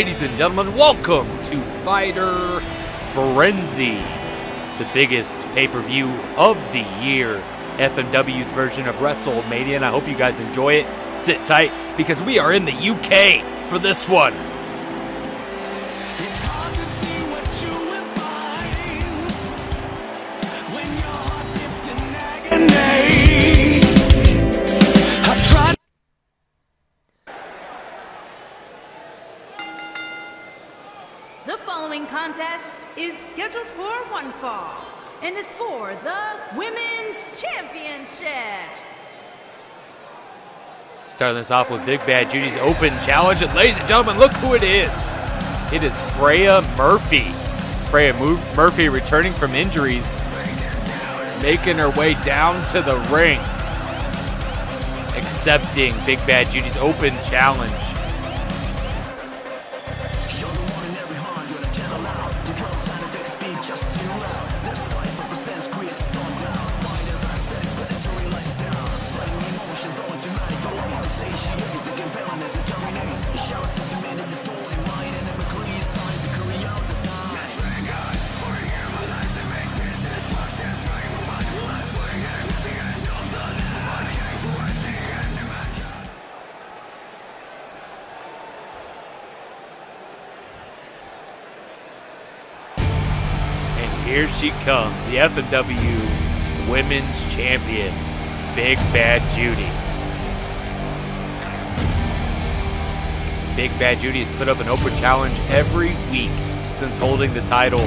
ladies and gentlemen, welcome to Fighter Frenzy, the biggest pay per view of the year. FMW's version of WrestleMania, and I hope you guys enjoy it. Sit tight because we are in the UK for this one. Starting this off with Big Bad Judy's open challenge, and ladies and gentlemen, look who it is. It is Freya Murphy. Freya Mu- Murphy returning from injuries, making her way down to the ring, accepting Big Bad Judy's open challenge. She comes, the FMW Women's Champion, Big Bad Judy. Big Bad Judy has put up an open challenge every week since holding the title.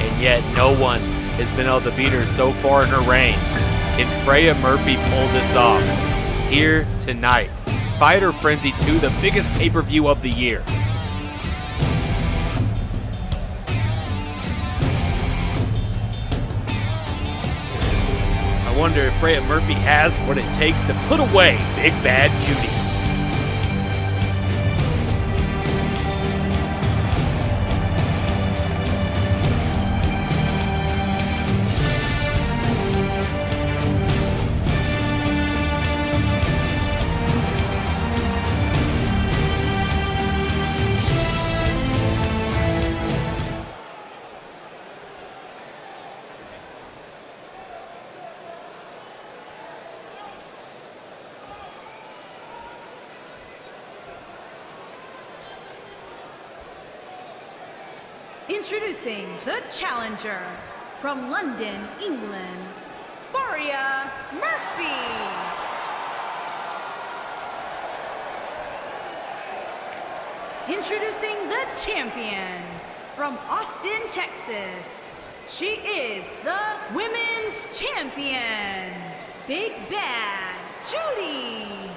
And yet no one has been able to beat her so far in her reign. Can Freya Murphy pull this off? Here tonight. Fighter Frenzy 2, the biggest pay-per-view of the year. I wonder if Freya Murphy has what it takes to put away Big Bad Judy. From London, England, Freya Murphy. Introducing the champion from Austin, Texas. She is the women's champion, Big Bad Judy.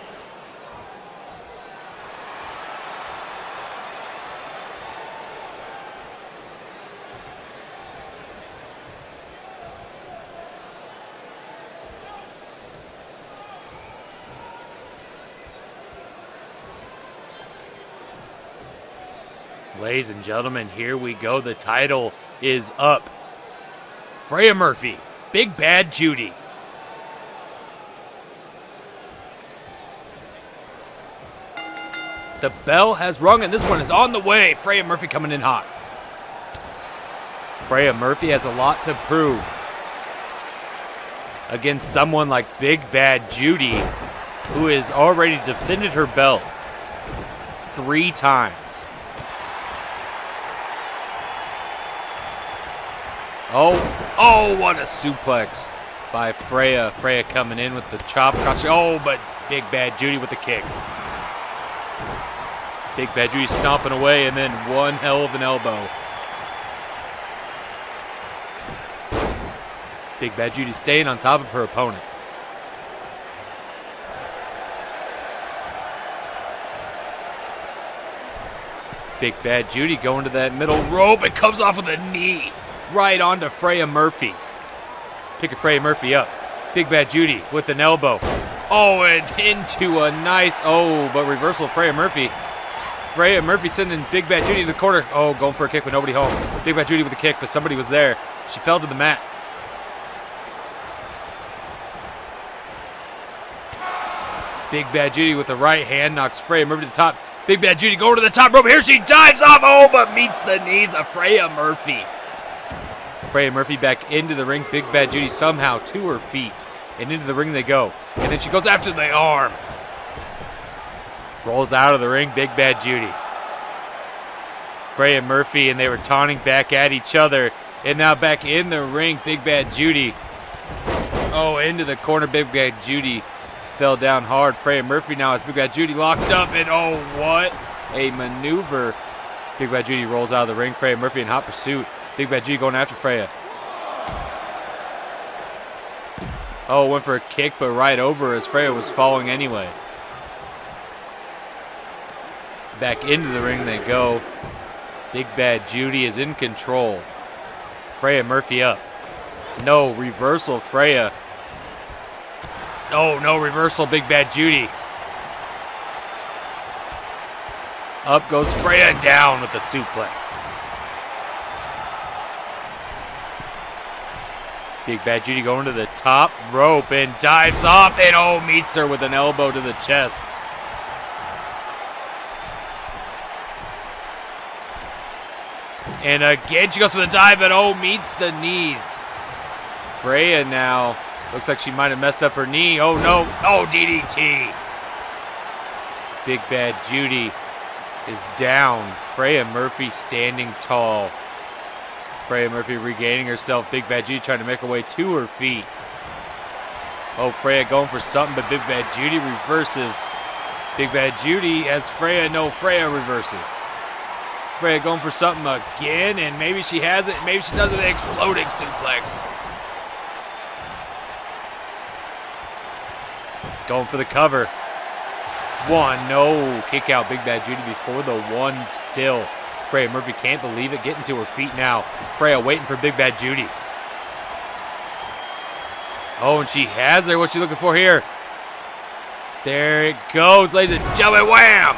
Ladies and gentlemen, here we go. The title is up. Freya Murphy, Big Bad Judy. The bell has rung, and this one is on the way. Freya Murphy coming in hot. Freya Murphy has a lot to prove against someone like Big Bad Judy, who has already defended her belt three times. Oh, oh, what a suplex by Freya. Freya coming in with the chop. Oh, but Big Bad Judy with the kick. Big Bad Judy stomping away, and then one hell of an elbow. Big Bad Judy staying on top of her opponent. Big Bad Judy going to that middle rope. It comes off with a knee right onto Freya Murphy. Picking Freya Murphy up. Big Bad Judy with an elbow. Oh, and into a nice, oh, but reversal Freya Murphy. Freya Murphy sending Big Bad Judy to the corner. Oh, going for a kick with nobody home. Big Bad Judy with a kick, but somebody was there. She fell to the mat. Big Bad Judy with the right hand knocks Freya Murphy to the top. Big Bad Judy going to the top rope. Here she dives off. Oh, but meets the knees of Freya Murphy. Freya Murphy back into the ring. Big Bad Judy somehow to her feet. And into the ring they go. And then she goes after the arm. Rolls out of the ring. Big Bad Judy. Freya Murphy and they were taunting back at each other. And now back in the ring. Big Bad Judy. Oh, into the corner. Big Bad Judy fell down hard. Freya Murphy now has Big Bad Judy locked up. And oh, what a maneuver. Big Bad Judy rolls out of the ring. Freya Murphy in hot pursuit. Big Bad G going after Freya. Oh, went for a kick, but right over as Freya was falling anyway. Back into the ring they go. Big Bad Judy is in control. Freya Murphy up. No reversal, Freya. Oh, no reversal, Big Bad Judy. Up goes Freya down with the suplex. Big Bad Judy going to the top rope and dives off and oh, meets her with an elbow to the chest. And again, she goes for the dive, but oh, meets the knees. Freya now looks like she might have messed up her knee. Oh no! Oh, DDT. Big Bad Judy is down. Freya Murphy standing tall. Freya Murphy regaining herself. Big Bad Judy trying to make her way to her feet. Oh, Freya going for something, but Big Bad Judy reverses. Big Bad Judy as Freya, no, Freya reverses. Freya going for something again, and maybe she has it, maybe she does it, an exploding suplex. Going for the cover. One, no. Kick out Big Bad Judy before the one still. Freya Murphy can't believe it, getting to her feet now. Freya waiting for Big Bad Judy. Oh, and she has her. What's she looking for here? There it goes, ladies and gentlemen. Wham!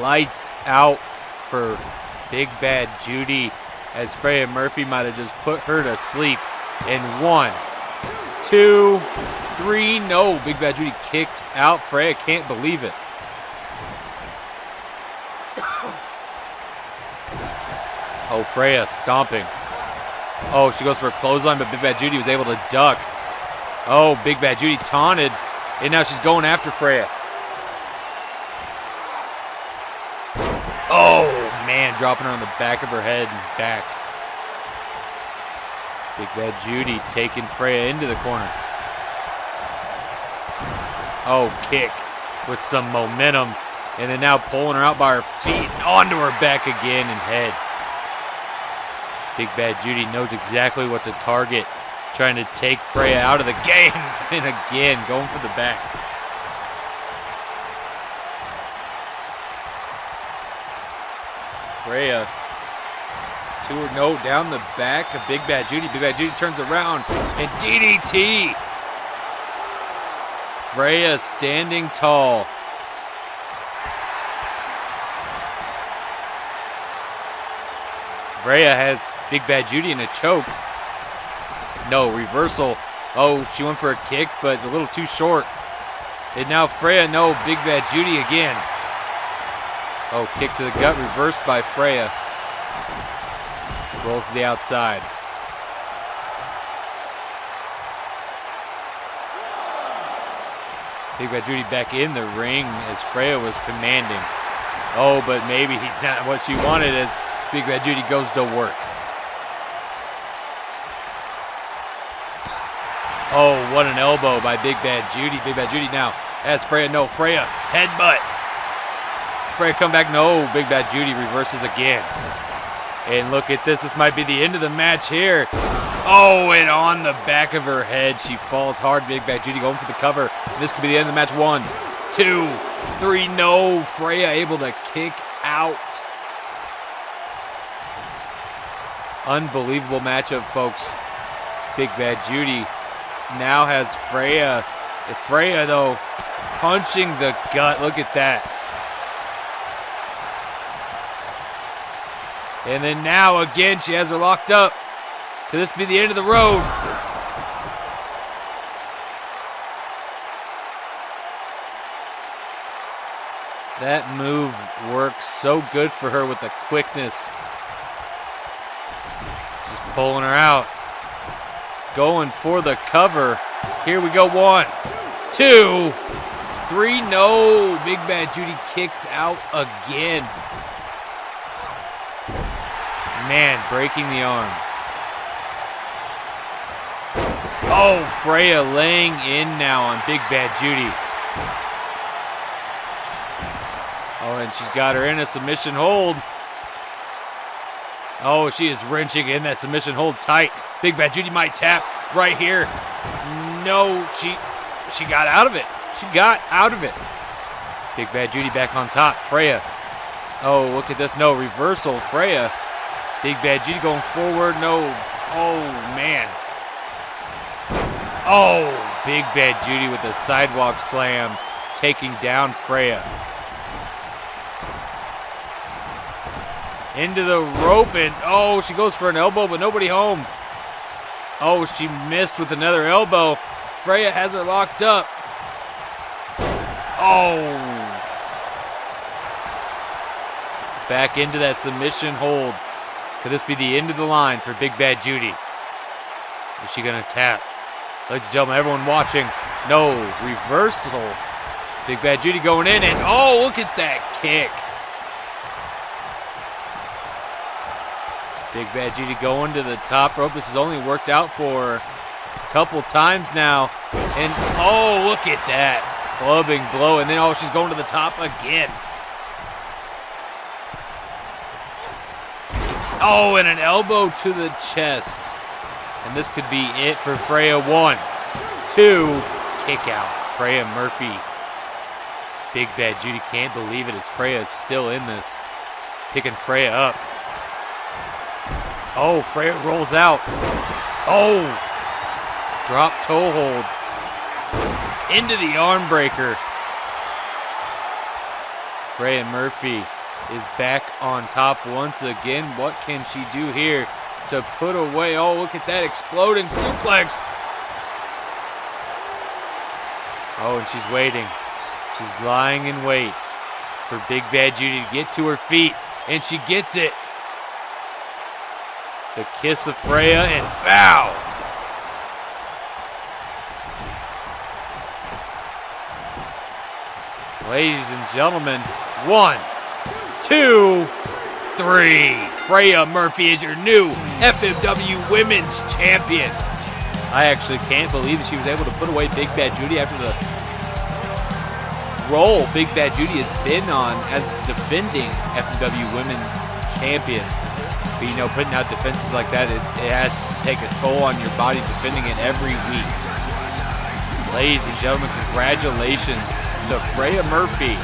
Lights out for Big Bad Judy as Freya Murphy might have just put her to sleep. In one, two, three. No, Big Bad Judy kicked out. Freya can't believe it. Oh, Freya stomping. Oh, she goes for a clothesline, but Big Bad Judy was able to duck. Oh, Big Bad Judy taunted, and now she's going after Freya. Oh, man, dropping her on the back of her head and back. Big Bad Judy taking Freya into the corner. Oh, kick with some momentum. And then now pulling her out by her feet onto her back again and head. Big Bad Judy knows exactly what to target, trying to take Freya out of the game. And again, going for the back. Freya two or no down the back of Big Bad Judy. Big Bad Judy turns around and DDT. Freya standing tall. Freya has Big Bad Judy in a choke. No, reversal. Oh, she went for a kick, but a little too short. And now Freya, no, Big Bad Judy again. Oh, kick to the gut, reversed by Freya. Rolls to the outside. Big Bad Judy back in the ring as Freya was commanding. Oh, but maybe not what she wanted as Big Bad Judy goes to work. Oh, what an elbow by Big Bad Judy. Big Bad Judy now has Freya. No, Freya. Headbutt. Freya come back. No, Big Bad Judy reverses again. And look at this. This might be the end of the match here. Oh, and on the back of her head, she falls hard. Big Bad Judy going for the cover. This could be the end of the match. One, two, three. No, Freya able to kick out. Unbelievable matchup, folks. Big Bad Judy now has Freya. Freya, though, punching the gut. Look at that. And then now, again, she has her locked up. Could this be the end of the road? That move works so good for her with the quickness. Just pulling her out. Going for the cover. Here we go. One, two, three. No. Big Bad Judy kicks out again. Man, breaking the arm. Oh, Freya laying in now on Big Bad Judy. Oh, and she's got her in a submission hold. Oh, she is wrenching in that submission hold tight. Big Bad Judy might tap right here. No, she she got out of it. She got out of it. Big Bad Judy back on top. Freya. Oh, look at this. No, reversal. Freya. Big Bad Judy going forward. No. Oh, man. Oh, Big Bad Judy with the sidewalk slam, taking down Freya. Into the rope, and oh, she goes for an elbow, but nobody home. Oh, she missed with another elbow. Freya has her locked up. Oh. Back into that submission hold. Could this be the end of the line for Big Bad Judy? Is she going to tap? Ladies and gentlemen, everyone watching, no reversal. Big Bad Judy going in, and oh, look at that kick. Big Bad Judy going to the top rope. This has only worked out for a couple times now. And oh, look at that. Clubbing blow. And then, oh, she's going to the top again. Oh, and an elbow to the chest. And this could be it for Freya. One, two, kick out. Freya Murphy. Big Bad Judy can't believe it as Freya is still in this. Picking Freya up. Oh, Freya rolls out. Oh, drop toe hold. Into the arm breaker. Freya Murphy is back on top once again. What can she do here to put away? Oh, look at that exploding suplex. Oh, and she's waiting. She's lying in wait for Big Bad Judy to get to her feet, and she gets it. The kiss of Freya and bow. Ladies and gentlemen, one, two, three. Freya Murphy is your new FMW Women's Champion. I actually can't believe she was able to put away Big Bad Judy after the role Big Bad Judy has been on as defending FMW Women's Champion. But you know, putting out defenses like that, it, it has to take a toll on your body defending it every week. Ladies and gentlemen, congratulations to Freya Murphy.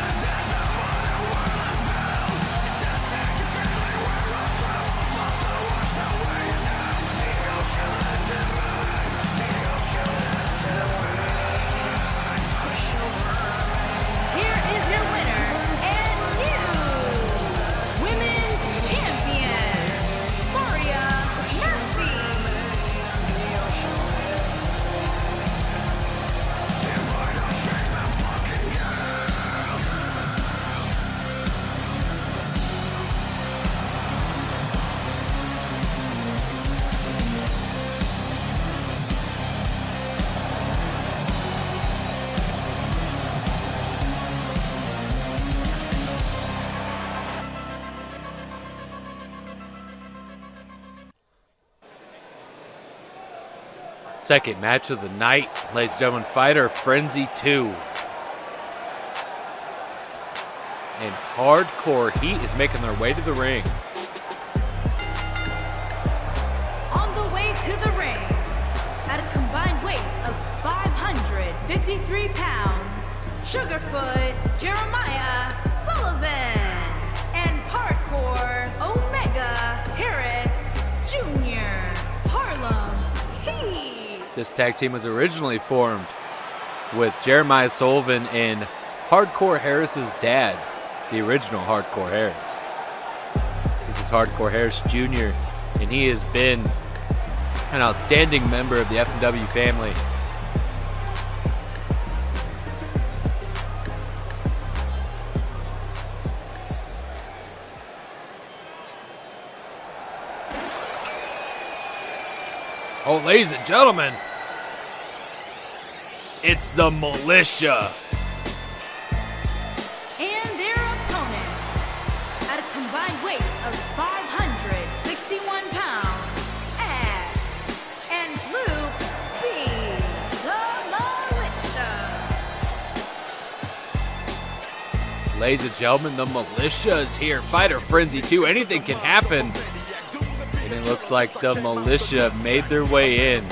Second match of the night, ladies and gentlemen, Fighter Frenzy 2. And Hardcore Heat is making their way to the ring. tag team was originally formed with Jeremiah Sullivan and Hardcore Harris's dad, the original Hardcore Harris. This is Hardcore Harris Jr., and he has been an outstanding member of the FMW family Oh, ladies and gentlemen, it's the militia. And their opponent, at a combined weight of 561 pounds, X and Luke B. The Militia. Ladies and gentlemen, the militia is here. Fighter Frenzy 2. Anything can happen. And it looks like the militia made their way in.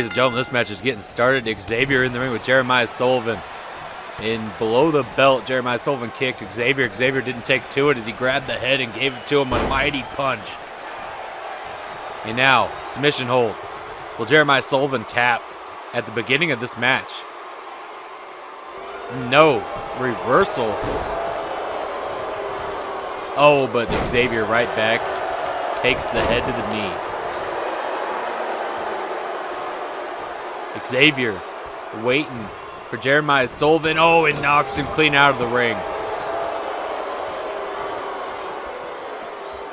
Ladies and gentlemen, this match is getting started. Xavier in the ring with Jeremiah Sullivan. And below the belt, Jeremiah Sullivan kicked Xavier. Xavier didn't take to it as he grabbed the head and gave it to him a mighty punch. And now, submission hold. Will Jeremiah Sullivan tap at the beginning of this match? No. Reversal. Oh, but Xavier right back takes the head to the knee. Xavier waiting for Jeremiah Sullivan. Oh, and knocks him clean out of the ring.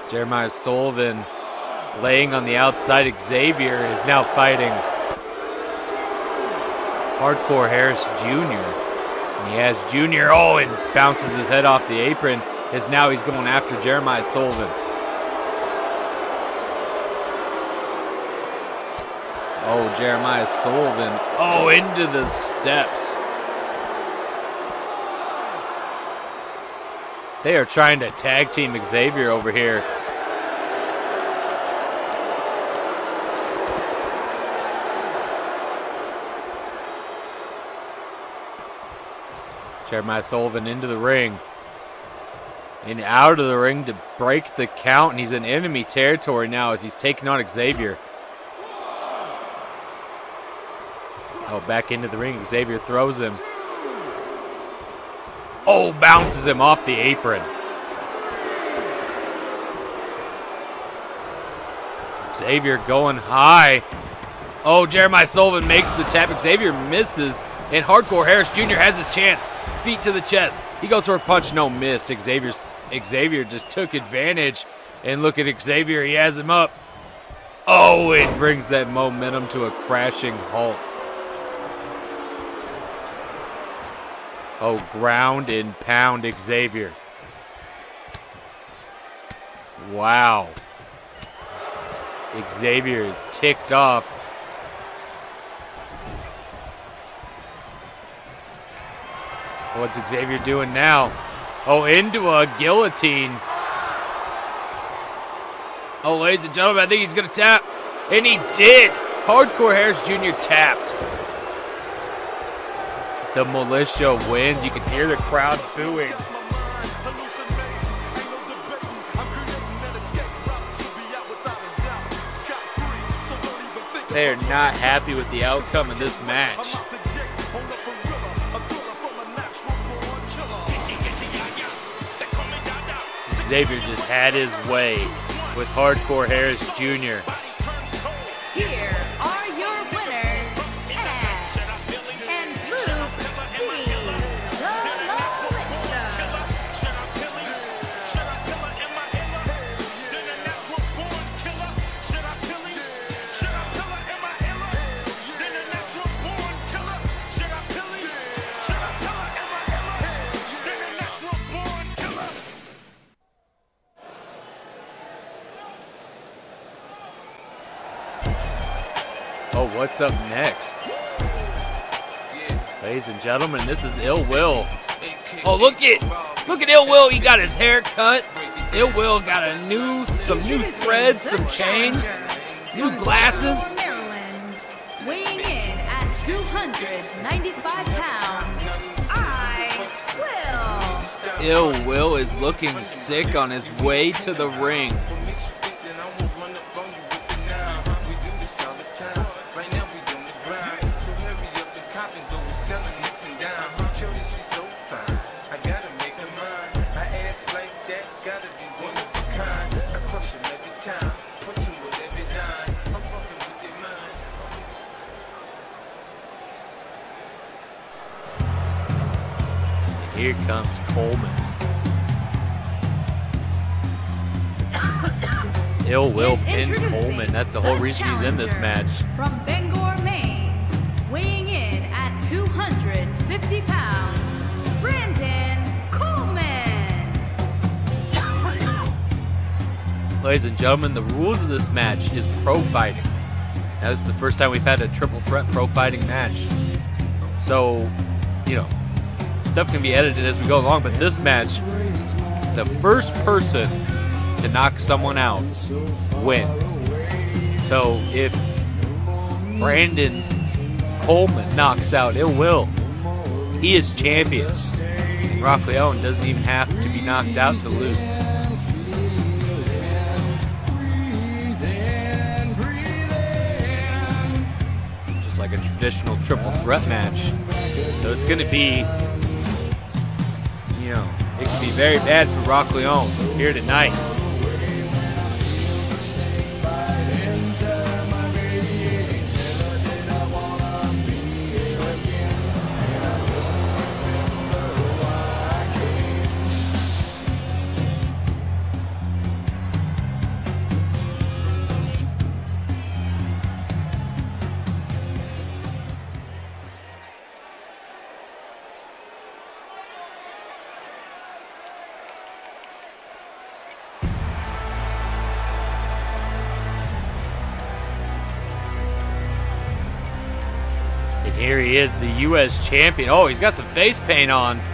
Jeremiah Sullivan laying on the outside. Xavier is now fighting Hardcore Harris Jr. And he has Jr. Oh, and bounces his head off the apron. As now he's going after Jeremiah Sullivan. Oh, Jeremiah Sullivan. Oh, into the steps. They are trying to tag team Xavier over here. Jeremiah Sullivan into the ring. And out of the ring to break the count. And he's in enemy territory now as he's taking on Xavier. Oh, back into the ring. Xavier throws him. Oh, bounces him off the apron. Xavier going high. Oh, Jeremiah Sullivan makes the tap. Xavier misses. And Hardcore Harris Jr. has his chance. Feet to the chest. He goes for a punch, no miss. Xavier's, Xavier just took advantage. And look at Xavier. He has him up. Oh, it brings that momentum to a crashing halt. Oh, ground and pound Xavier. Wow. Xavier is ticked off. What's Xavier doing now? Oh, into a guillotine. Oh, ladies and gentlemen, I think he's going to tap. And he did. Hardcore Harris Jr. tapped. The militia wins. You can hear the crowd booing. They are not happy with the outcome of this match. Xavier just had his way with Hardcore Harris Jr. Here Oh, what's up next? Ladies and gentlemen, this is Ill Will. Oh, look at look at Ill Will. He got his hair cut. Ill Will got a new some new threads, some chains, new glasses. Maryland, weighing in at 295 pounds, Ill Will. Ill Will is looking sick on his way to the ring. Here comes Coleman. Ill Will pin Coleman. That's the whole the reason he's in this match. From Bangor, Maine, weighing in at 250 pounds, Brandon Coleman. Ladies and gentlemen, the rules of this match is pro fighting. Now, this is the first time we've had a triple threat pro fighting match. So, you know, stuff can be edited as we go along, but this match, the first person to knock someone out wins. So, if Brandon Coleman knocks out Ill Will, he is champion. Roc Leone doesn't even have to be knocked out to lose. just like a traditional triple threat match. So it's going to be, it can be very bad for Roc Leone here tonight. Here he is, the U.S. champion. Oh, he's got some face paint on. Impact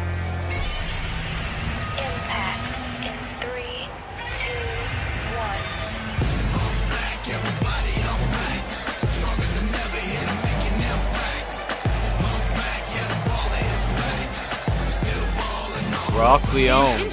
in three, two, one. Roc Leone.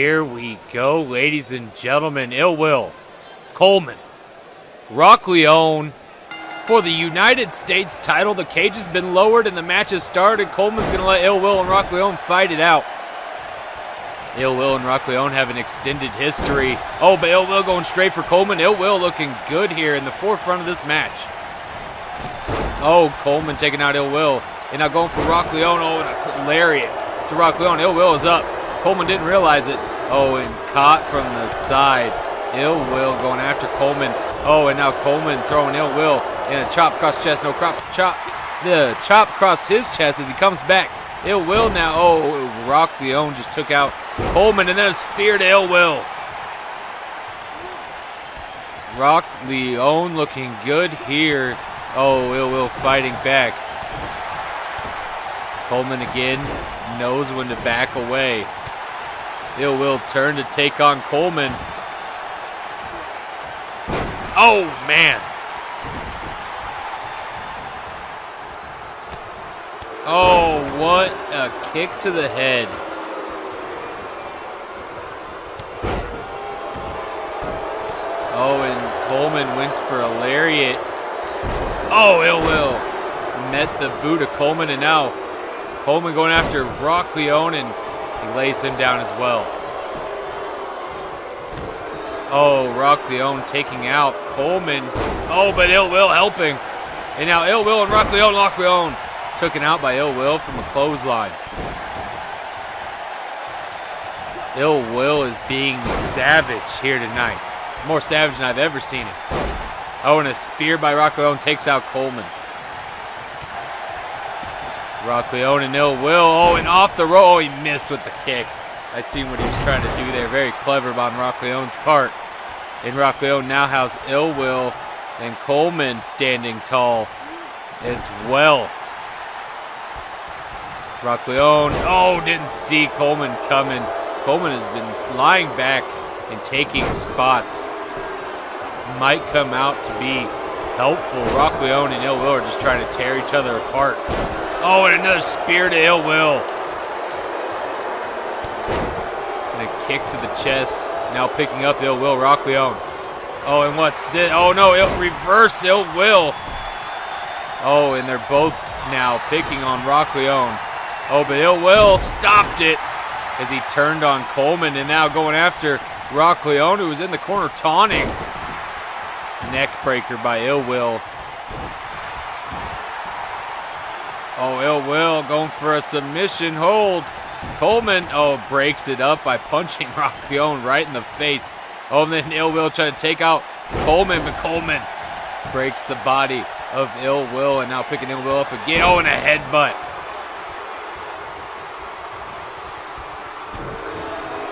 here we go, ladies and gentlemen. Ill Will, Coleman, Roc Leone for the United States title. The cage has been lowered and the match has started. Coleman's going to let Ill Will and Roc Leone fight it out. Ill Will and Roc Leone have an extended history. Oh, but Ill Will going straight for Coleman. Ill Will looking good here in the forefront of this match. Oh, Coleman taking out Ill Will. And now going for Roc Leone. Oh, and a lariat to Roc Leone. Ill Will is up. Coleman didn't realize it. Oh, and caught from the side. Ill Will going after Coleman. Oh, and now Coleman throwing Ill Will in a chop across the chest. No crop chop. The chop crossed his chest as he comes back. Ill Will now. Oh, Roc Leone just took out Coleman and then a spear to Ill Will. Roc Leone looking good here. Oh, Ill Will fighting back. Coleman again knows when to back away. Ill Will turn to take on Coleman. Oh, man. Oh, what a kick to the head. Oh, and Coleman went for a lariat. Oh, Ill Will met the boot of Coleman, and now Coleman going after Roc Leone, and he lays him down as well. Oh, Roc Leone taking out Coleman. Oh, but Ill Will helping. And now Ill Will and Roc Leone, Roc Leone taken out by Ill Will from a clothesline. Ill Will is being savage here tonight. More savage than I've ever seen it. Oh, and a spear by Roc Leone takes out Coleman. Roc Leone and Ill Will. Oh, and off the roll. Oh, he missed with the kick. I seen what he was trying to do there. Very clever on Roc Leone's part. And Roc Leone now has Ill Will and Coleman standing tall as well. Roc Leone. Oh, didn't see Coleman coming. Coleman has been lying back and taking spots. Might come out to be helpful. Roc Leone and Ill Will are just trying to tear each other apart. Oh, and another spear to Ill Will. And a kick to the chest. Now picking up Ill Will, Roc Leone. Oh, and what's this? Oh, no, Ill, reverse Ill Will. Oh, and they're both now picking on Roc Leone. Oh, but Ill Will stopped it as he turned on Coleman and now going after Roc Leone, who was in the corner taunting. Neck breaker by Ill Will. Oh, Ill Will going for a submission hold. Coleman, oh, breaks it up by punching Roc Leone right in the face. Oh, and then Ill Will trying to take out Coleman, but Coleman breaks the body of Ill Will and now picking Ill Will up again. Oh, and a headbutt.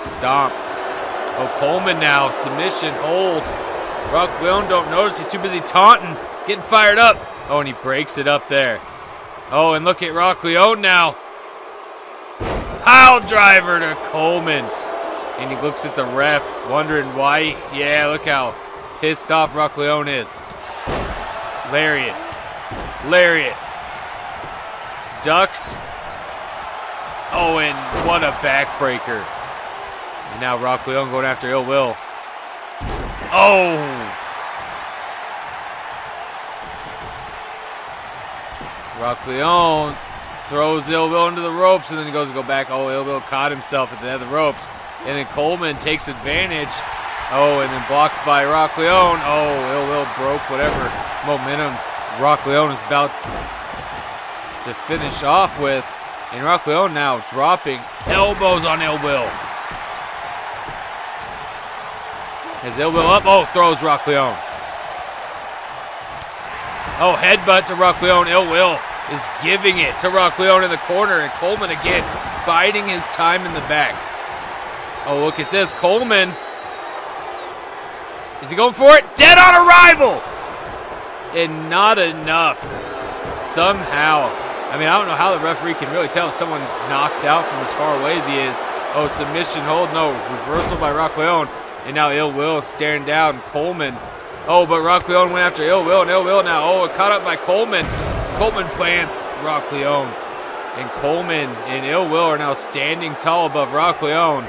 Stomp. Oh, Coleman now, submission, hold. Roc Leone don't notice, he's too busy taunting, getting fired up. Oh, and he breaks it up there. Oh, and look at Roc Leone now. Pile driver to Coleman. And he looks at the ref, wondering why. Yeah, look how pissed off Roc Leone is. Lariat. Lariat. Ducks. Oh, and what a backbreaker. And now Roc Leone going after Ill Will. Oh! Roc Leone throws Ill Will into the ropes and then he goes to go back. Oh, Ill Will caught himself at the end of the ropes. And then Coleman takes advantage. Oh, and then blocked by Roc Leone. Oh, Ill Will broke whatever momentum Roc Leone is about to finish off with. And Roc Leone now dropping elbows on Ill Will. As Ill Will up, oh, throws Roc Leone. Oh, headbutt to Roc Leone. Ill Will is giving it to Roc Leone in the corner, and Coleman again biding his time in the back. Oh, look at this. Coleman. Is he going for it? Dead on arrival! And not enough. Somehow. I mean, I don't know how the referee can really tell if someone's knocked out from as far away as he is. Oh, submission hold. No, reversal by Roc Leone. And now Ill Will staring down Coleman. Oh, but Roc Leone went after Ill Will, and Ill Will now, oh, caught up by Coleman. Coleman plants Roc Leone. And Coleman and Ill Will are now standing tall above Roc Leone.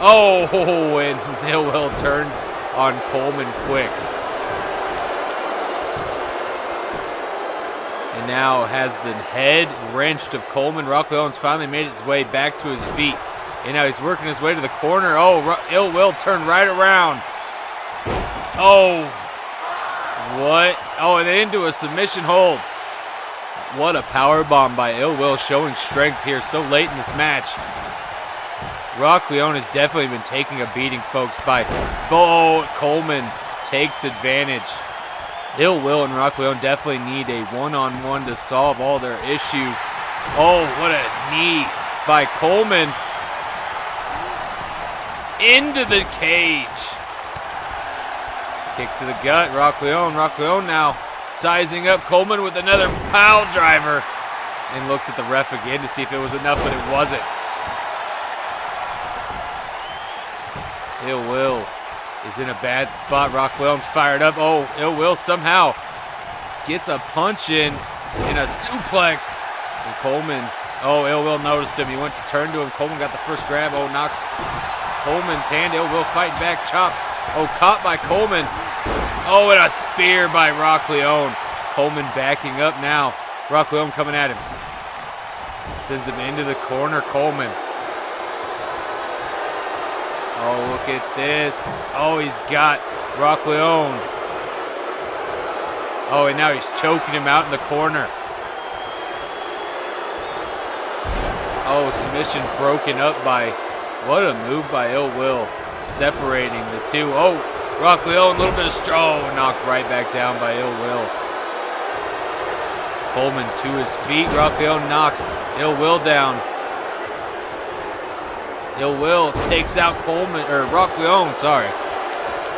Oh, and Ill Will turned on Coleman quick. And now has the head wrenched of Coleman. Roc Leone's finally made its way back to his feet. And now he's working his way to the corner. Oh, Ill Will turn right around. Oh, what? Oh, and into a submission hold. What a power bomb by Ill Will showing strength here so late in this match. Roc Leone has definitely been taking a beating, folks, by Bo Coleman takes advantage. Ill Will and Roc Leone definitely need a one-on-one to solve all their issues. Oh, what a knee by Coleman. Into the cage. Kick to the gut. Roc Leone. Roc Leone now sizing up Coleman with another pile driver. And looks at the ref again to see if it was enough, but it wasn't. Ill Will is in a bad spot. Roc Leone's fired up. Oh, Ill Will somehow gets a punch in in a suplex. And Coleman, oh, Ill Will noticed him. He went to turn to him. Coleman got the first grab. Oh, knocks Coleman's hand. Ill Will fighting back, chops. Oh, caught by Coleman. Oh, and a spear by Roc Leone. Coleman backing up now. Roc Leone coming at him. Sends him into the corner. Coleman. Oh, look at this. Oh, he's got Roc Leone. Oh, and now he's choking him out in the corner. Oh, submission broken up by, what a move by Ill Will. Separating the two. Oh, Roc Leone, a little bit of straw, knocked right back down by Ill Will. Coleman to his feet. Roc Leone knocks Ill Will down. Ill Will takes out Coleman, or Roc Leone, sorry.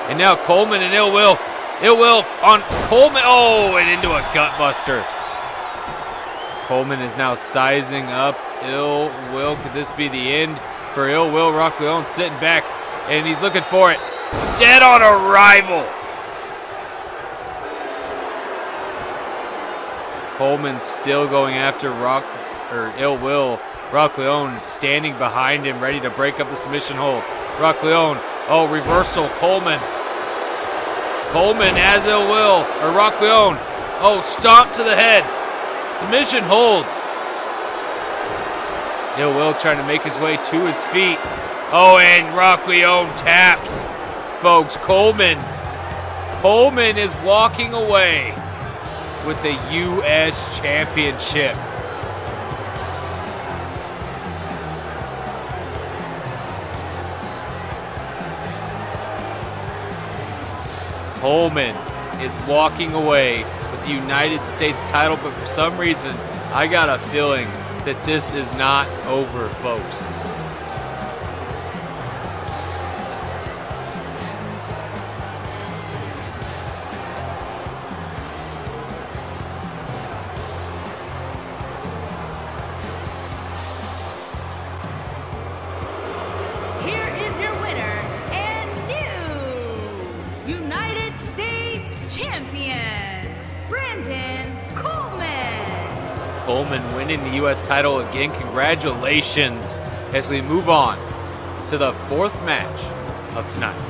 And now Coleman and Ill Will. Ill Will on Coleman. Oh, and into a gutbuster. Coleman is now sizing up Ill Will. Could this be the end for Ill Will? Roc Leone sitting back, and he's looking for it. Dead on arrival. Coleman still going after Roc or Ill Will. Roc Leone standing behind him, ready to break up the submission hold. Roc Leone, oh, reversal, Coleman. Coleman as Ill Will, or Roc Leone. Oh, stomp to the head. Submission hold. Ill Will trying to make his way to his feet. Oh, and Roc Leone taps. Folks, Coleman. Coleman is walking away with the U.S. Championship. Coleman is walking away with the United States title, but for some reason, I got a feeling that this is not over, folks. U.S. title again. Congratulations as we move on to the fourth match of tonight.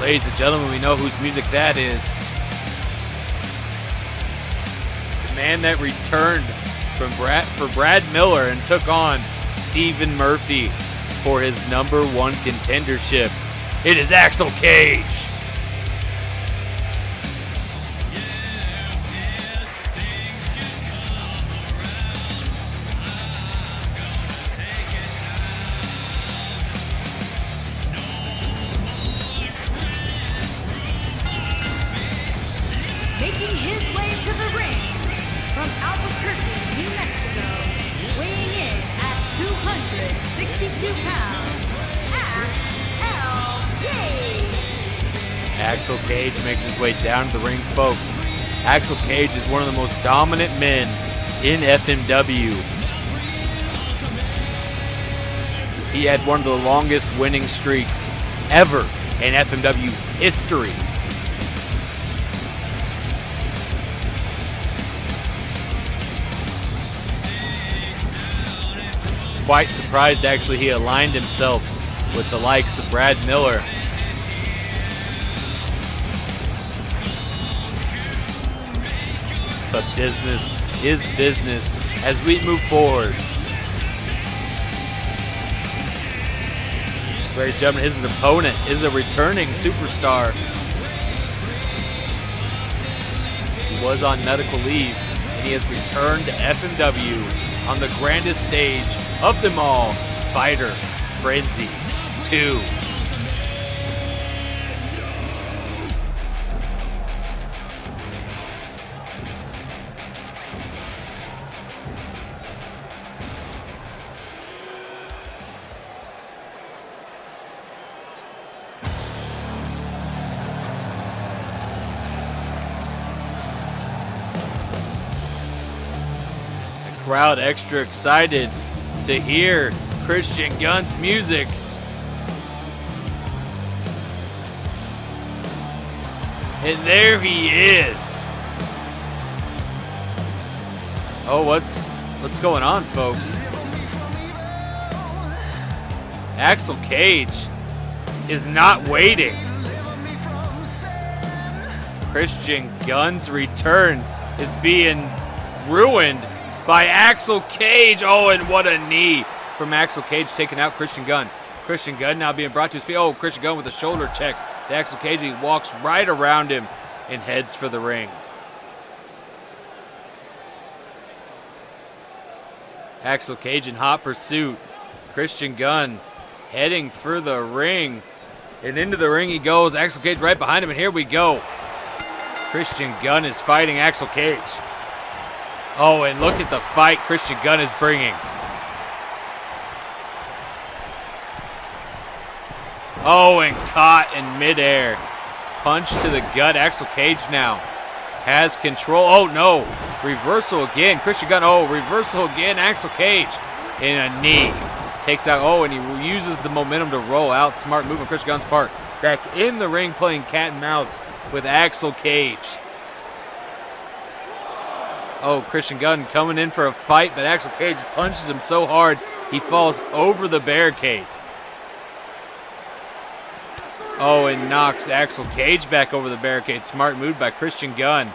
Ladies and gentlemen, we know whose music that is. The man that returned from Brad, for Brad Miller and took on Stephen Murphy for his number one contendership. It is Axel Cage. Down to the ring, folks. Axel Cage is one of the most dominant men in FMW. He had one of the longest winning streaks ever in FMW history. Quite surprised, actually, he aligned himself with the likes of Brad Miller. But business is business as we move forward. Ladies and gentlemen, his opponent is a returning superstar. He was on medical leave, and he has returned to FMW on the grandest stage of them all, Fighter Frenzy 2. Crowd extra excited to hear Kristian Gun's music. And there he is. Oh, what's what's going on, folks? Axel Cage is not waiting. Kristian Gun's return is being ruined by Axel Cage. Oh, and what a knee from Axel Cage taking out Kristian Gun. Kristian Gun now being brought to his feet. Oh, Kristian Gun with a shoulder check Axel Cage. He walks right around him and heads for the ring. Axel Cage in hot pursuit. Kristian Gun heading for the ring. And into the ring he goes. Axel Cage right behind him, and here we go. Kristian Gun is fighting Axel Cage. Oh, and look at the fight Kristian Gun is bringing. Oh, and caught in midair. Punch to the gut. Axel Cage now has control. Oh, no. Reversal again. Kristian Gun. Oh, reversal again. Axel Cage in a knee. Takes out. Oh, and he uses the momentum to roll out. Smart move Kristian Gun's part. Back in the ring playing cat and mouse with Axel Cage. Oh, Kristian Gun coming in for a fight, but Axel Cage punches him so hard he falls over the barricade. Oh, and knocks Axel Cage back over the barricade. Smart move by Kristian Gun.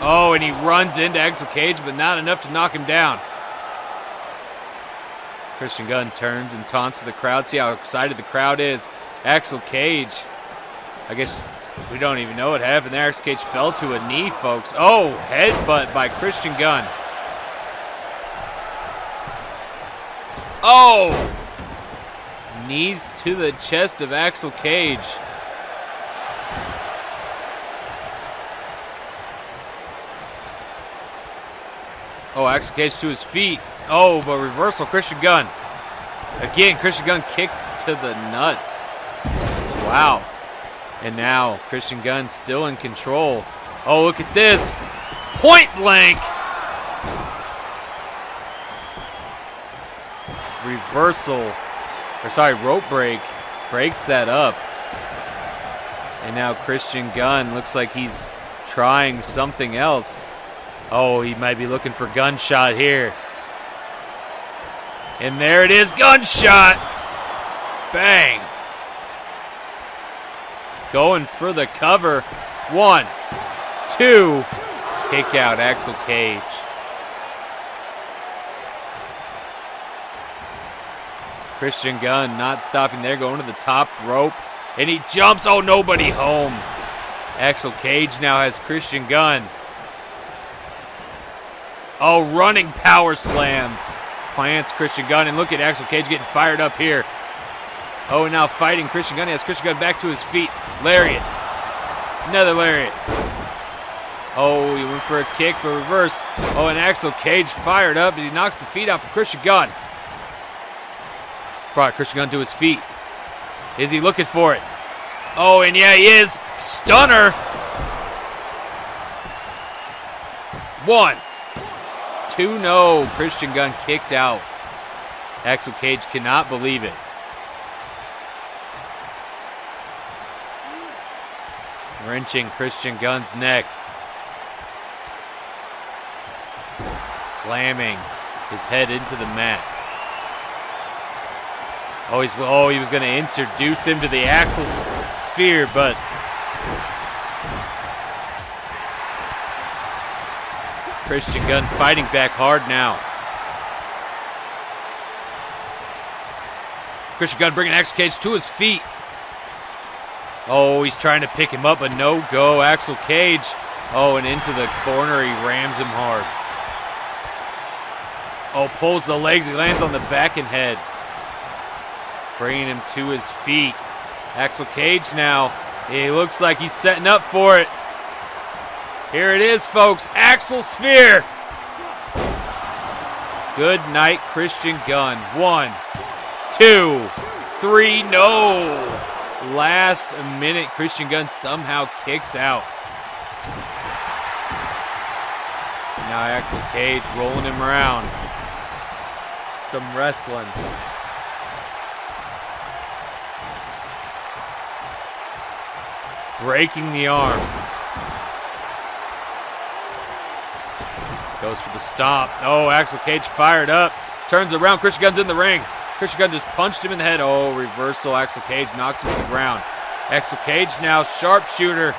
Oh, and he runs into Axel Cage, but not enough to knock him down. Kristian Gun turns and taunts to the crowd. See how excited the crowd is. Axel Cage. I guess we don't even know what happened there. Axel Cage fell to a knee, folks. Oh, headbutt by Kristian Gun. Oh! Knees to the chest of Axel Cage. Oh, Axel Cage to his feet. Oh, but reversal, Kristian Gun. Again, Kristian Gun kick to the nuts. Wow. And now Kristian Gun still in control. Oh, look at this. Point blank. Reversal. Or sorry, rope break. Breaks that up. And now Kristian Gun looks like he's trying something else. Oh, he might be looking for gunshot here. And there it is, gunshot! Bang! Going for the cover. One, two, kick out Axel Cage. Kristian Gun not stopping there, going to the top rope. And he jumps. Oh, nobody home. Axel Cage now has Kristian Gun. Oh, running power slam. Plants Kristian Gun. And look at Axel Cage getting fired up here. Oh, now fighting Kristian Gun. He has Kristian Gun back to his feet. Lariat. Another lariat. Oh, he went for a kick, but reverse. Oh, and Axel Cage fired up he knocks the feet off of Kristian Gun. Brought Kristian Gun to his feet. Is he looking for it? Oh, and yeah, he is. Stunner. One. Two, no. Kristian Gun kicked out. Axel Cage cannot believe it. Wrenching Kristian Gun's neck. Slamming his head into the mat. Oh, he's, oh, he was going to introduce him to the Axel Sphere, but Kristian Gun fighting back hard now. Kristian Gun bringing Axel Cage to his feet. Oh, he's trying to pick him up, but no go. Axel Cage. Oh, and into the corner, he rams him hard. Oh, pulls the legs. He lands on the back and head. Bringing him to his feet. Axel Cage now. He looks like he's setting up for it. Here it is, folks. Axel Sphere. Good night, Kristian Gun. One, two, three, no. Last minute, Kristian Gun somehow kicks out. Now Axel Cage rolling him around. Some wrestling. Breaking the arm. Goes for the stomp. Oh, Axel Cage fired up. Turns around. Kristian Gun's in the ring. Kristian Gun just punched him in the head. Oh, reversal. Axel Cage knocks him to the ground. Axel Cage now sharpshooter.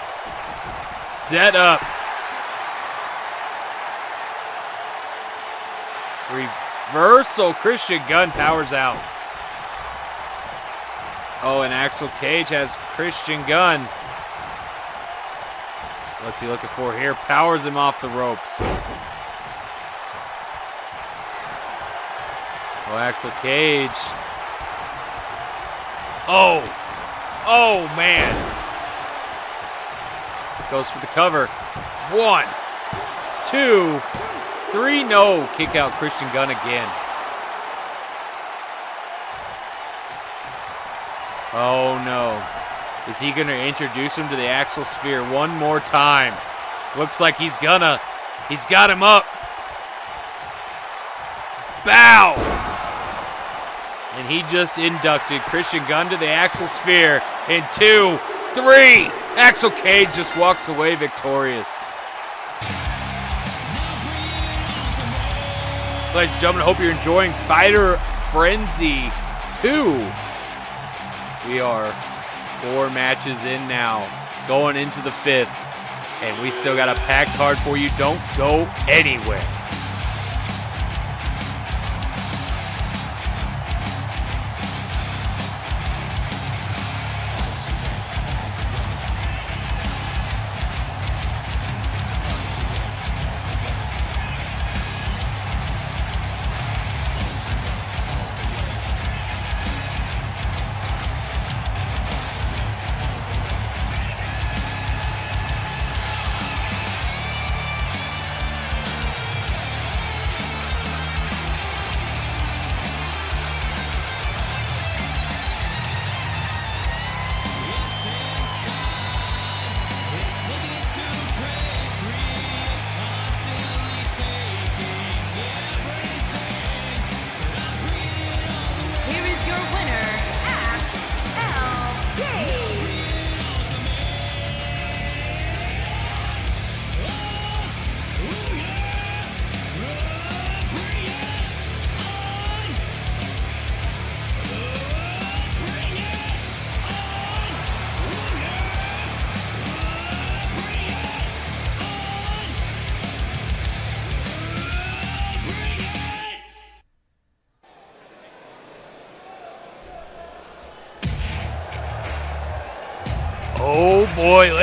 Set up. Reversal. Kristian Gun powers out. Oh, and Axel Cage has Kristian Gun. What's he looking for here? Powers him off the ropes. Oh, Axel Cage. Oh. Oh, man. Goes for the cover. One, two, three. No. Kick out Kristian Gun again. Oh, no. Is he going to introduce him to the Axel Sphere one more time? Looks like he's gonna. He's got him up. Bow! And he just inducted Kristian Gun to the Axel Sphere in two, three. Axel Cage just walks away victorious. Ladies and gentlemen, I hope you're enjoying Fighter Frenzy 2. We are four matches in now, going into the fifth, and we still got a packed card for you. Don't go anywhere.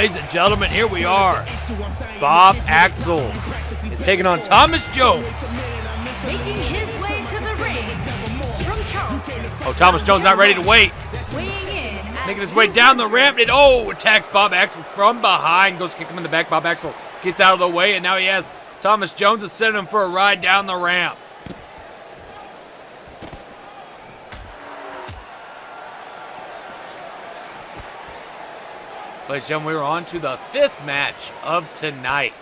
Ladies and gentlemen, here we are. Bob Axel is taking on Thomas Jones. Making his way to the ring from Charleston, Oh, Thomas Jones not ready to wait. weighing in at Making his way down the ramp and oh, attacks Bob Axel from behind. Goes to kick him in the back. Bob Axel gets out of the way and now he has Thomas Jones is sending him for a ride down the ramp. Ladies Jim, we're on to the fifth match of tonight.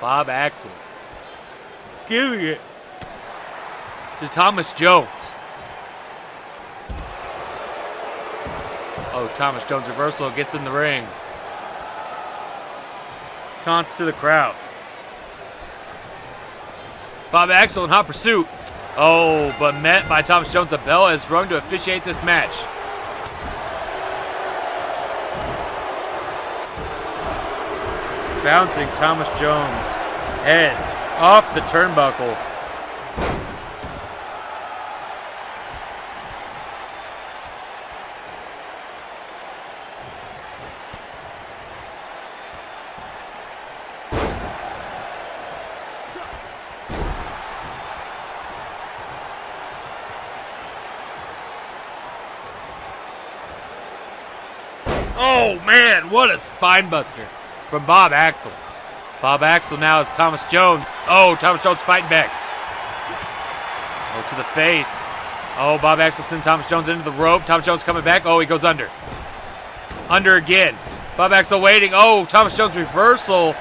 Bob Axel giving it to Thomas Jones. Oh, Thomas Jones reversal gets in the ring. Taunts to the crowd. Bob Axel in hot pursuit. Oh, but met by Thomas Jones. The bell is rung to officiate this match. Bouncing Thomas Jones. Head off the turnbuckle. Oh man, what a spine buster from Bob Axel. Bob Axel now is Thomas Jones. Oh, Thomas Jones fighting back. Oh, to the face. Oh, Bob Axel sends Thomas Jones into the rope. Thomas Jones coming back. Oh, he goes under. Under again. Bob Axel waiting. Oh, Thomas Jones reversal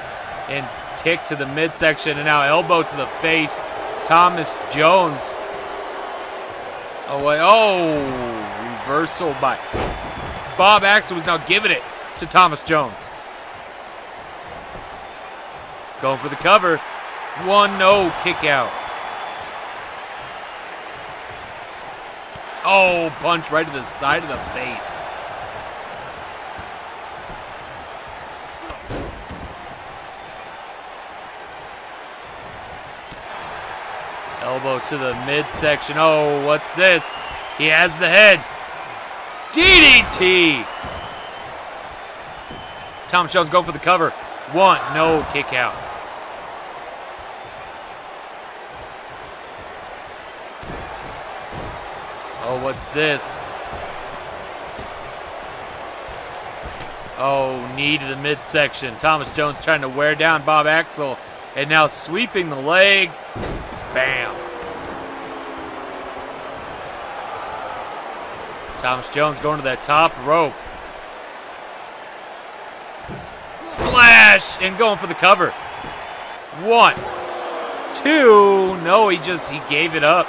and kick to the midsection and now elbow to the face. Thomas Jones. Oh, wait. Oh, reversal by Bob Axel was now giving it to Thomas Jones. Going for the cover. One no kick out. Oh, punch right to the side of the face. Elbow to the midsection. Oh, what's this? He has the head. DDT. Tom Jones going for the cover. One, no kick out. Oh, what's this? Oh, knee to the midsection. Thomas Jones trying to wear down Bob Axel. And now sweeping the leg. Bam. Thomas Jones going to that top rope. Splash! And going for the cover. One. Two. No, he just, he gave it up.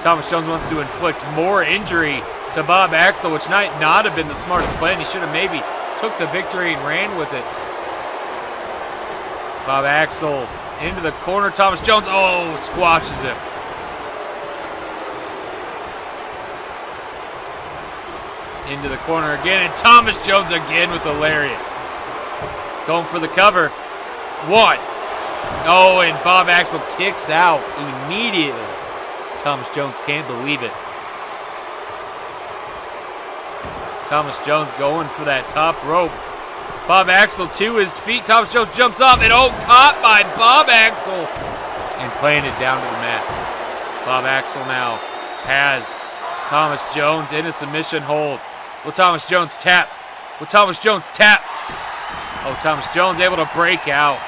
Thomas Jones wants to inflict more injury to Bob Axel, which might not have been the smartest plan. He should have maybe took the victory and ran with it. Bob Axel into the corner. Thomas Jones, oh, squashes him. Into the corner again, and Thomas Jones again with the lariat. Going for the cover. One. Oh, and Bob Axel kicks out immediately. Thomas Jones can't believe it. Thomas Jones going for that top rope. Bob Axel to his feet. Thomas Jones jumps up and oh, caught by Bob Axel and playing it down to the mat. Bob Axel now has Thomas Jones in a submission hold. Will Thomas Jones tap? Will Thomas Jones tap? Oh, Thomas Jones able to break out.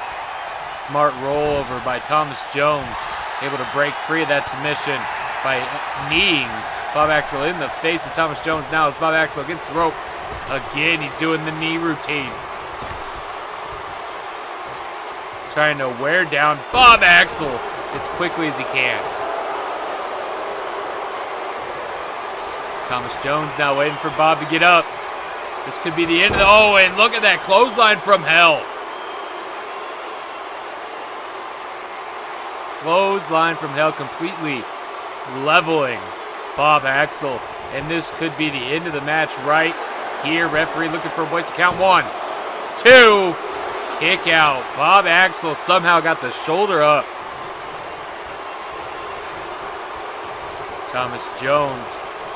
Smart rollover by Thomas Jones. Able to break free of that submission by kneeing Bob Axel in the face of Thomas Jones now as Bob Axel against the rope. Again, he's doing the knee routine. Trying to wear down Bob Axel as quickly as he can. Thomas Jones now waiting for Bob to get up. This could be the end of the. Oh, and look at that clothesline from hell. Clothesline from hell completely leveling Bob Axel. And this could be the end of the match right here. Referee looking for a voice to count. One, two, kick out. Bob Axel somehow got the shoulder up. Thomas Jones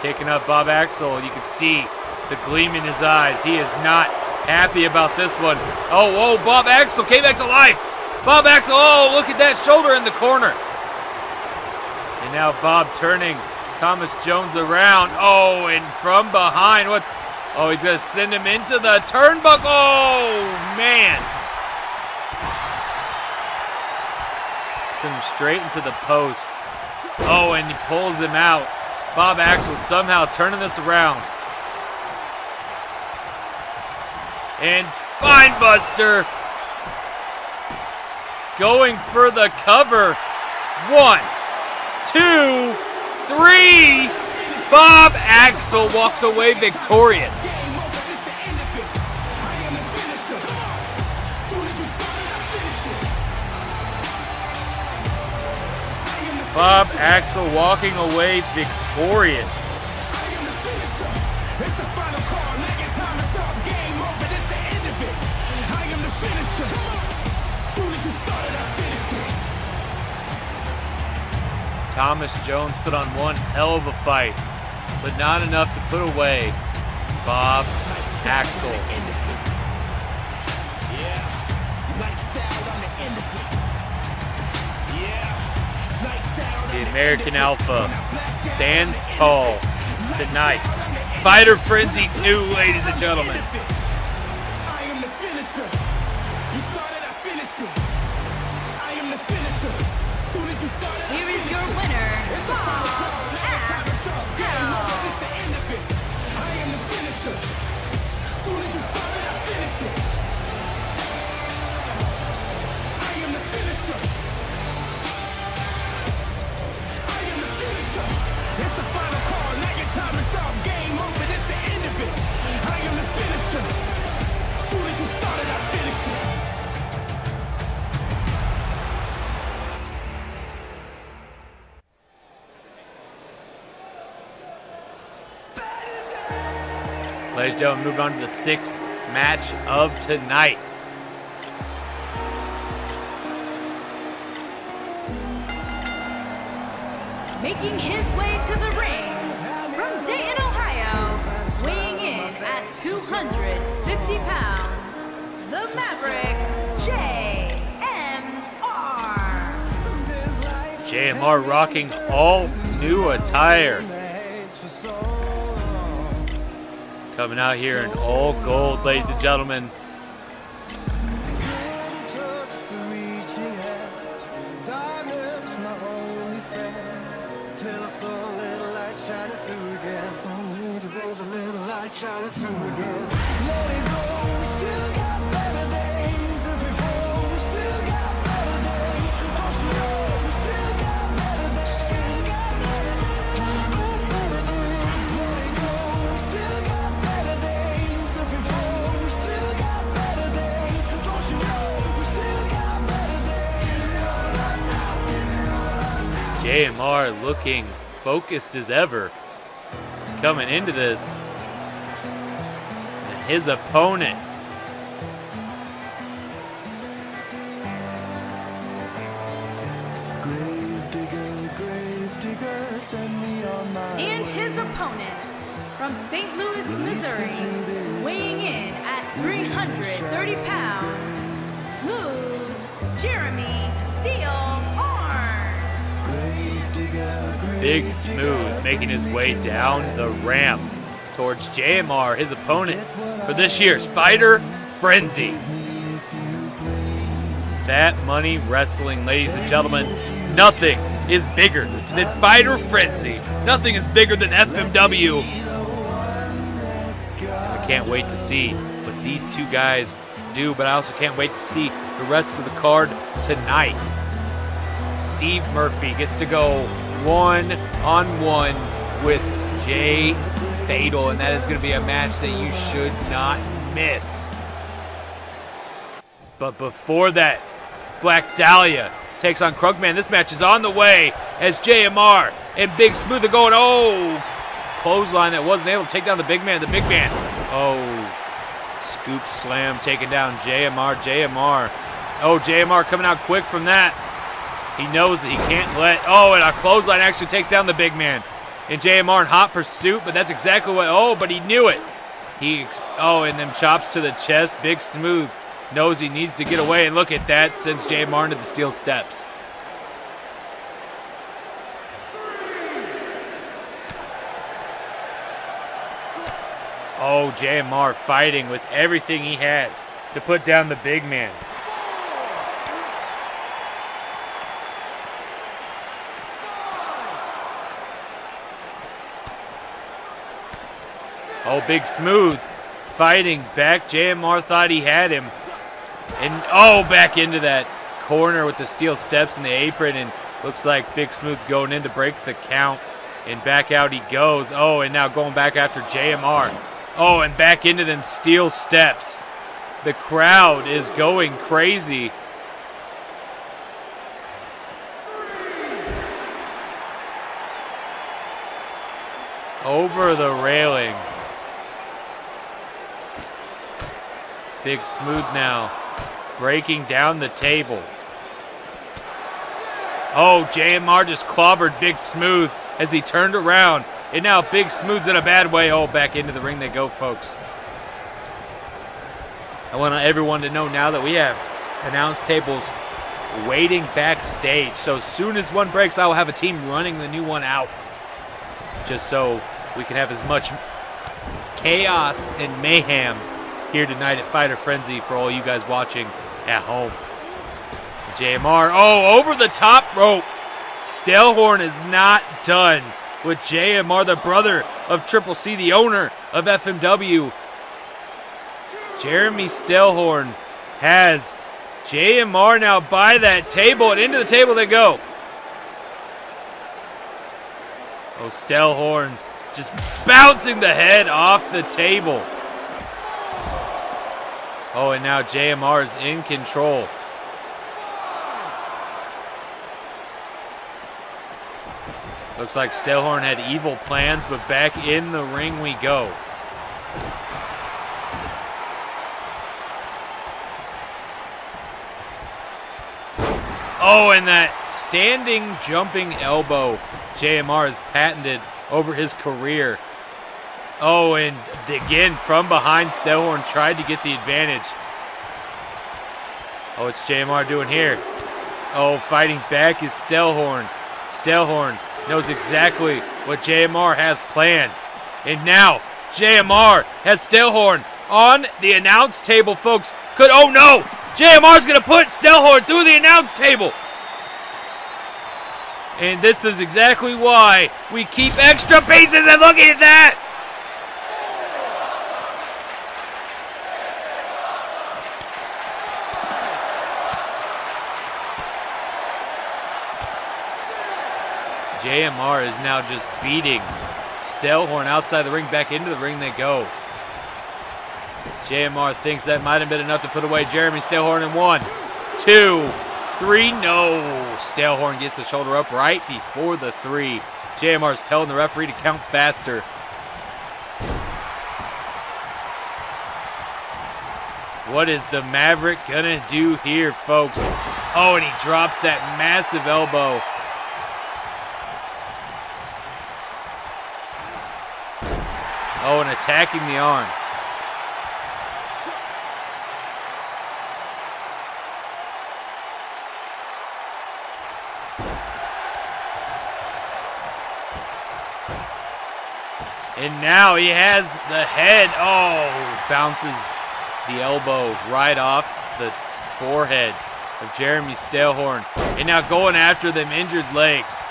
picking up Bob Axel. You can see the gleam in his eyes. He is not happy about this one. Oh, oh, Bob Axel came back to life. Bob Axel, oh, look at that shoulder in the corner. And now Bob turning Thomas Jones around. Oh, and from behind, what's. Oh, he's to send him into the turnbuckle. Oh, man. Send him straight into the post. Oh, and he pulls him out. Bob Axel somehow turning this around. And Spinebuster going for the cover. One, two, three. Bob Axel walks away victorious. Bob Axel walking away victorious. Thomas Jones put on one hell of a fight, but not enough to put away Bob Axel. The American Alpha stands tall tonight. Fighter Frenzy 2, ladies and gentlemen. And move on to the sixth match of tonight. Making his way to the ring from Dayton, Ohio, weighing in at 250 pounds, the Maverick JMR. JMR rocking all new attire. Coming out here in all gold, ladies and gentlemen. Focused as ever coming into this. And his opponent, making his way down the ramp towards JMR, his opponent for this year's Fighter Frenzy. Fat Money Wrestling, ladies and gentlemen, nothing is bigger than Fighter Frenzy. Nothing is bigger than FMW. I can't wait to see what these two guys do, but I also can't wait to see the rest of the card tonight. Steve Murphy gets to go one on one with Jay Fatal, and that is going to be a match that you should not miss. But before that, Blakk Dahlia takes on Crunkman. This match is on the way as JMR and Big Smooth are going, oh, clothesline that wasn't able to take down the big man. The big man, oh, scoop slam taking down JMR. JMR, oh, JMR coming out quick from that. He knows that he can't let. Oh, and a clothesline actually takes down the big man. And JMR in hot pursuit, but that's exactly what. Oh, but he knew it. He. Oh, and then chops to the chest. Big Smooth knows he needs to get away. And look at that, sends JMR into the steel steps. Oh, JMR fighting with everything he has to put down the big man. Oh, Big Smooth fighting back. JMR thought he had him. And oh, back into that corner with the steel steps and the apron. And looks like Big Smooth's going in to break the count. And back out he goes. Oh, and now going back after JMR. Oh, and back into them steel steps. The crowd is going crazy. Over the railing. Big Smooth now breaking down the table. Oh, JMR just clobbered Big Smooth as he turned around. And now Big Smooth's in a bad way. Oh, back into the ring they go, folks. I want everyone to know now that we have announce tables waiting backstage. So as soon as one breaks, I will have a team running the new one out. Just so we can have as much chaos and mayhem here tonight at Fighter Frenzy for all you guys watching at home. JMR, oh, over the top rope. Stellhorn is not done with JMR, the brother of Triple C, the owner of FMW. Jeremy Stellhorn has JMR now by that table, and into the table they go. Oh, Stellhorn just bouncing the head off the table. Oh, and now JMR is in control. Looks like Stellhorn had evil plans, but back in the ring we go. Oh, and that standing jumping elbow JMR has patented over his career. Oh, and again from behind, Stellhorn tried to get the advantage. Oh, it's JMR doing here. Oh, fighting back is Stellhorn. Stellhorn knows exactly what JMR has planned. And now, JMR has Stellhorn on the announce table, folks. Could, oh no! JMR's gonna put Stellhorn through the announce table. And this is exactly why we keep extra pieces and look at that! JMR is now just beating Stellhorn outside the ring. Back into the ring they go. JMR thinks that might have been enough to put away Jeremy Stellhorn in one, two, three. No. Stellhorn gets the shoulder up right before the three. JMR is telling the referee to count faster. What is the Maverick gonna do here, folks? Oh, and he drops that massive elbow. Oh, and attacking the arm. And now he has the head. Oh, bounces the elbow right off the forehead of Jeremy Stellhorn. And now going after them injured legs.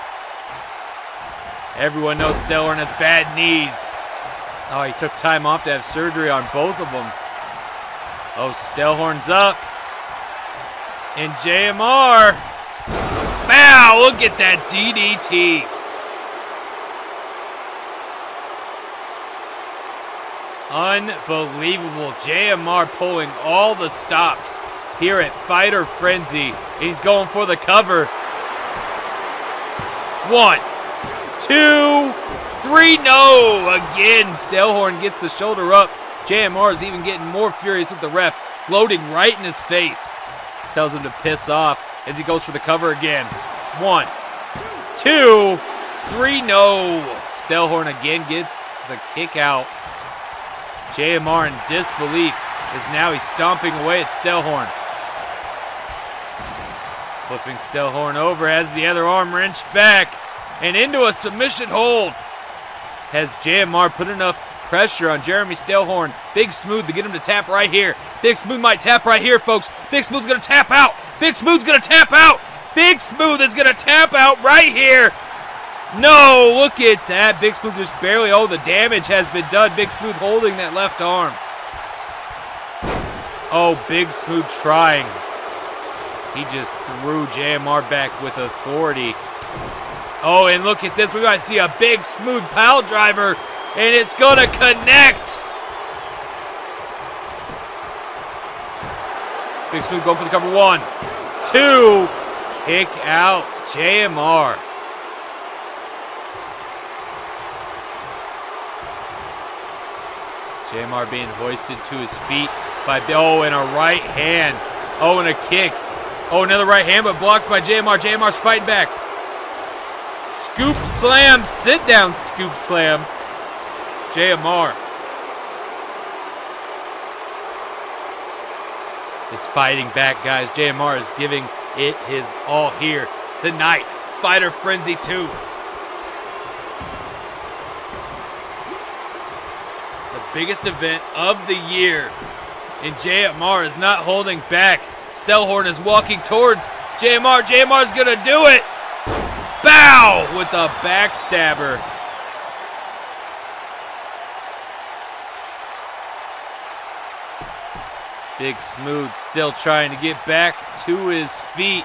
Everyone knows Stellhorn has bad knees. Oh, he took time off to have surgery on both of them. Oh, Stellhorn's up. And JMR. Wow, look at that DDT. Unbelievable. JMR pulling all the stops here at Fighter Frenzy. He's going for the cover. One, two, three. No! Again, Stellhorn gets the shoulder up. JMR is even getting more furious with the ref, gloating right in his face. Tells him to piss off as he goes for the cover again. One, two, three. No! Stellhorn again gets the kick out. JMR in disbelief is now he's stomping away at Stellhorn. Flipping Stellhorn over, has the other arm wrenched back and into a submission hold. Has JMR put enough pressure on Jeremy Stellhorn? Big Smooth to get him to tap right here. Big Smooth might tap right here, folks. Big Smooth's gonna tap out. Big Smooth's gonna tap out. Big Smooth is gonna tap out right here. No, look at that. Big Smooth just barely. Oh, the damage has been done. Big Smooth holding that left arm. Oh, Big Smooth trying. He just threw JMR back with authority. Oh, and look at this. We might see a big smooth pile driver, and it's going to connect. Big Smooth going for the cover. One, two, kick out JMR. JMR being hoisted to his feet by Oh, and a right hand. Oh, and a kick. Oh, another right hand, but blocked by JMR. JMR's fighting back. Scoop slam, sit down, scoop slam. JMR is fighting back, guys. JMR is giving it his all here tonight. Fighter Frenzy 2. The biggest event of the year. And JMR is not holding back. Stellhorn is walking towards JMR. JMR is going to do it. Bow with a backstabber. Big Smooth still trying to get back to his feet.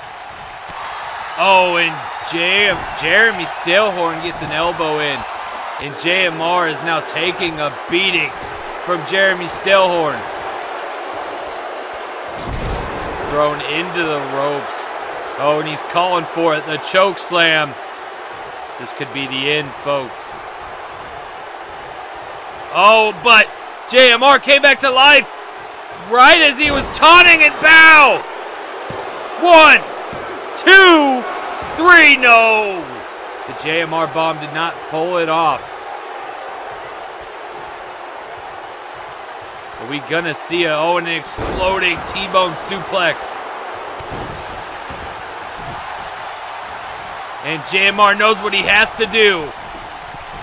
Oh, and J- Jeremy Stellhorn gets an elbow in. And JMR is now taking a beating from Jeremy Stellhorn. Thrown into the ropes. Oh, and he's calling for it. The choke slam. This could be the end, folks. Oh, but JMR came back to life right as he was taunting and bow. One, two, three. No. The JMR bomb did not pull it off. Are we gonna see a oh an exploding T-bone suplex? And JMR knows what he has to do.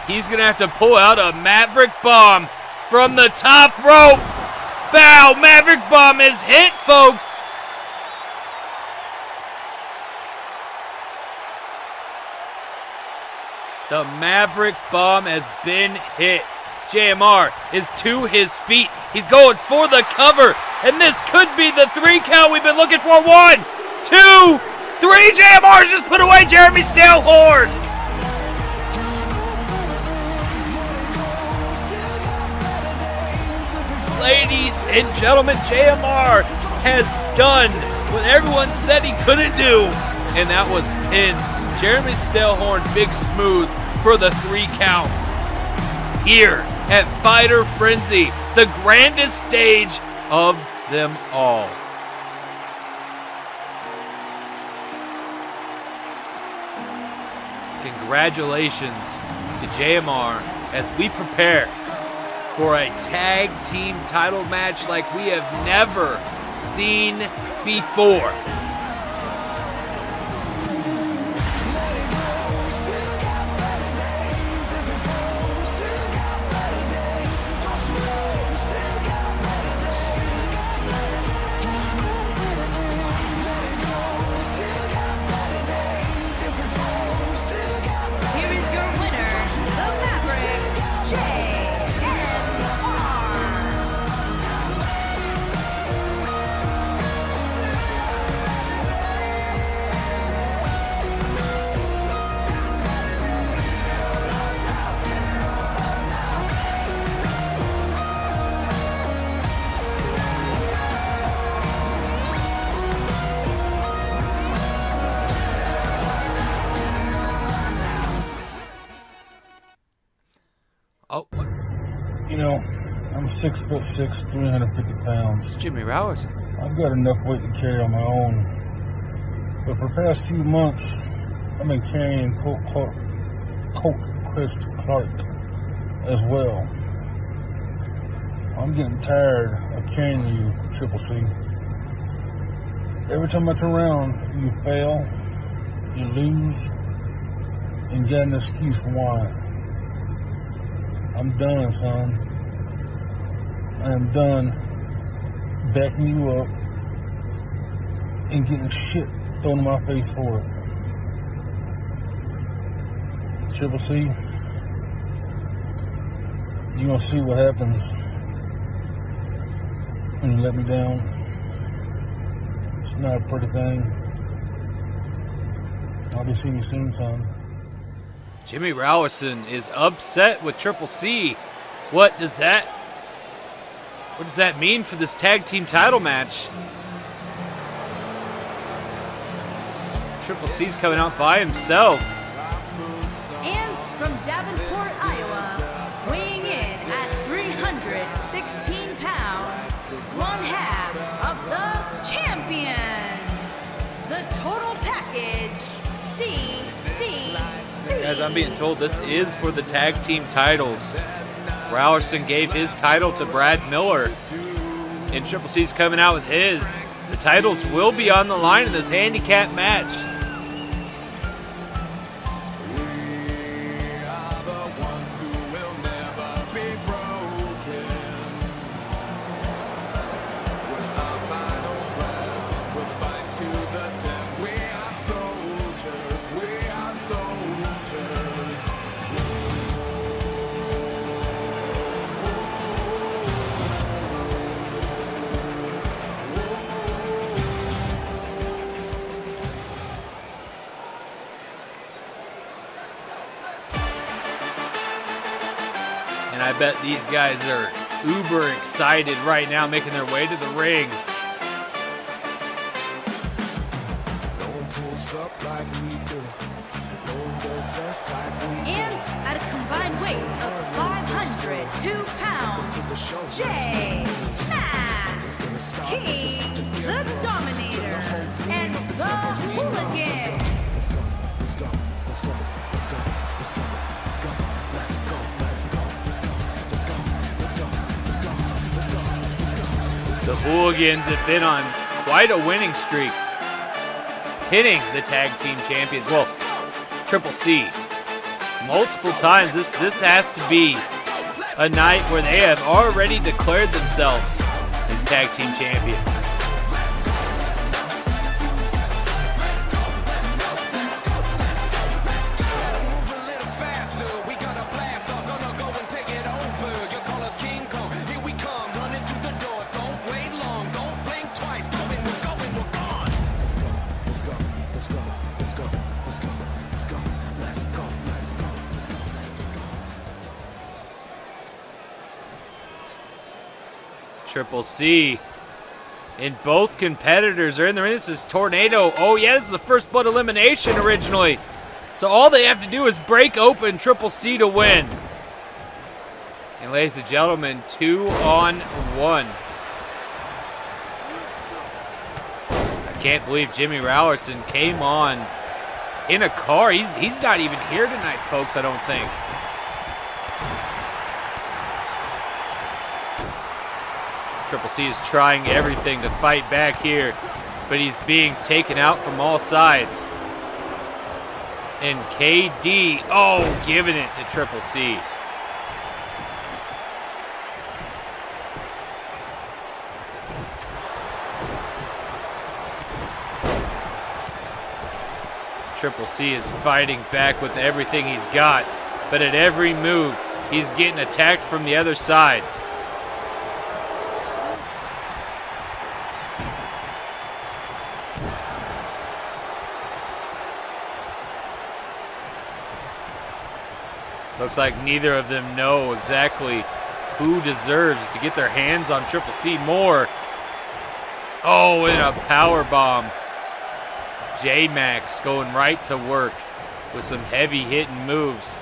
He's gonna have to pull out a Maverick bomb from the top rope. Bow! Maverick bomb is hit, folks. The Maverick bomb has been hit. JMR is to his feet. He's going for the cover. And this could be the three count we've been looking for. One, two, three. JMR just put away Jeremy Stellhorn. Ladies and gentlemen, JMR has done what everyone said he couldn't do. And that was pin Jeremy Stellhorn Big Smooth for the three count here at Fighter Frenzy, the grandest stage of them all. Congratulations to JMR as we prepare for a tag team title match like we have never seen before. Six foot six, 350 pounds. Jimmy Rowers. I've got enough weight to carry on my own. But for the past few months, I've been carrying Colt Clark, Colt Chris Clark as well. I'm getting tired of carrying you, Triple C. Every time I turn around, you fail, you lose, and get an excuse for why. I'm done, son. I am done backing you up and getting shit thrown in my face for it. Triple C, you're gonna see what happens when you let me down. It's not a pretty thing. I'll be seeing you soon, son. Jimmy Rowerson is upset with Triple C. What does that what does that mean for this tag team title match? Triple C's coming out by himself. And from Davenport, Iowa, weighing in at 316 pounds, one half of the champions, the total package, CCC. Guys, I'm being told this is for the tag team titles. Rowerson gave his title to Brad Miller. And Triple C's coming out with his. The titles will be on the line in this handicap match. Uber excited right now, making their way to the ring. And at a combined weight of 502 pounds, J Max, King, the Dominator, and the Hooligan. Let's go, let's go, let's go, let's go, The Hooligans have been on quite a winning streak, hitting the tag team champions. Well, Triple C multiple times. This this has to be a night where they have already declared themselves as tag team champions. Triple C. And both competitors are in the ring. This is Tornado. Oh, yeah, this is the first blood elimination originally. So all they have to do is break open Triple C to win. And ladies and gentlemen, two on one. I can't believe Jimmy Rowerson came on in a car. He's, he's not even here tonight, folks, I don't think. Triple C is trying everything to fight back here, but he's being taken out from all sides. And KD, oh, giving it to Triple C. Triple C is fighting back with everything he's got, but at every move, he's getting attacked from the other side. Looks like neither of them know exactly who deserves to get their hands on Triple C more. Oh, and a power bomb. J Max going right to work with some heavy hitting moves.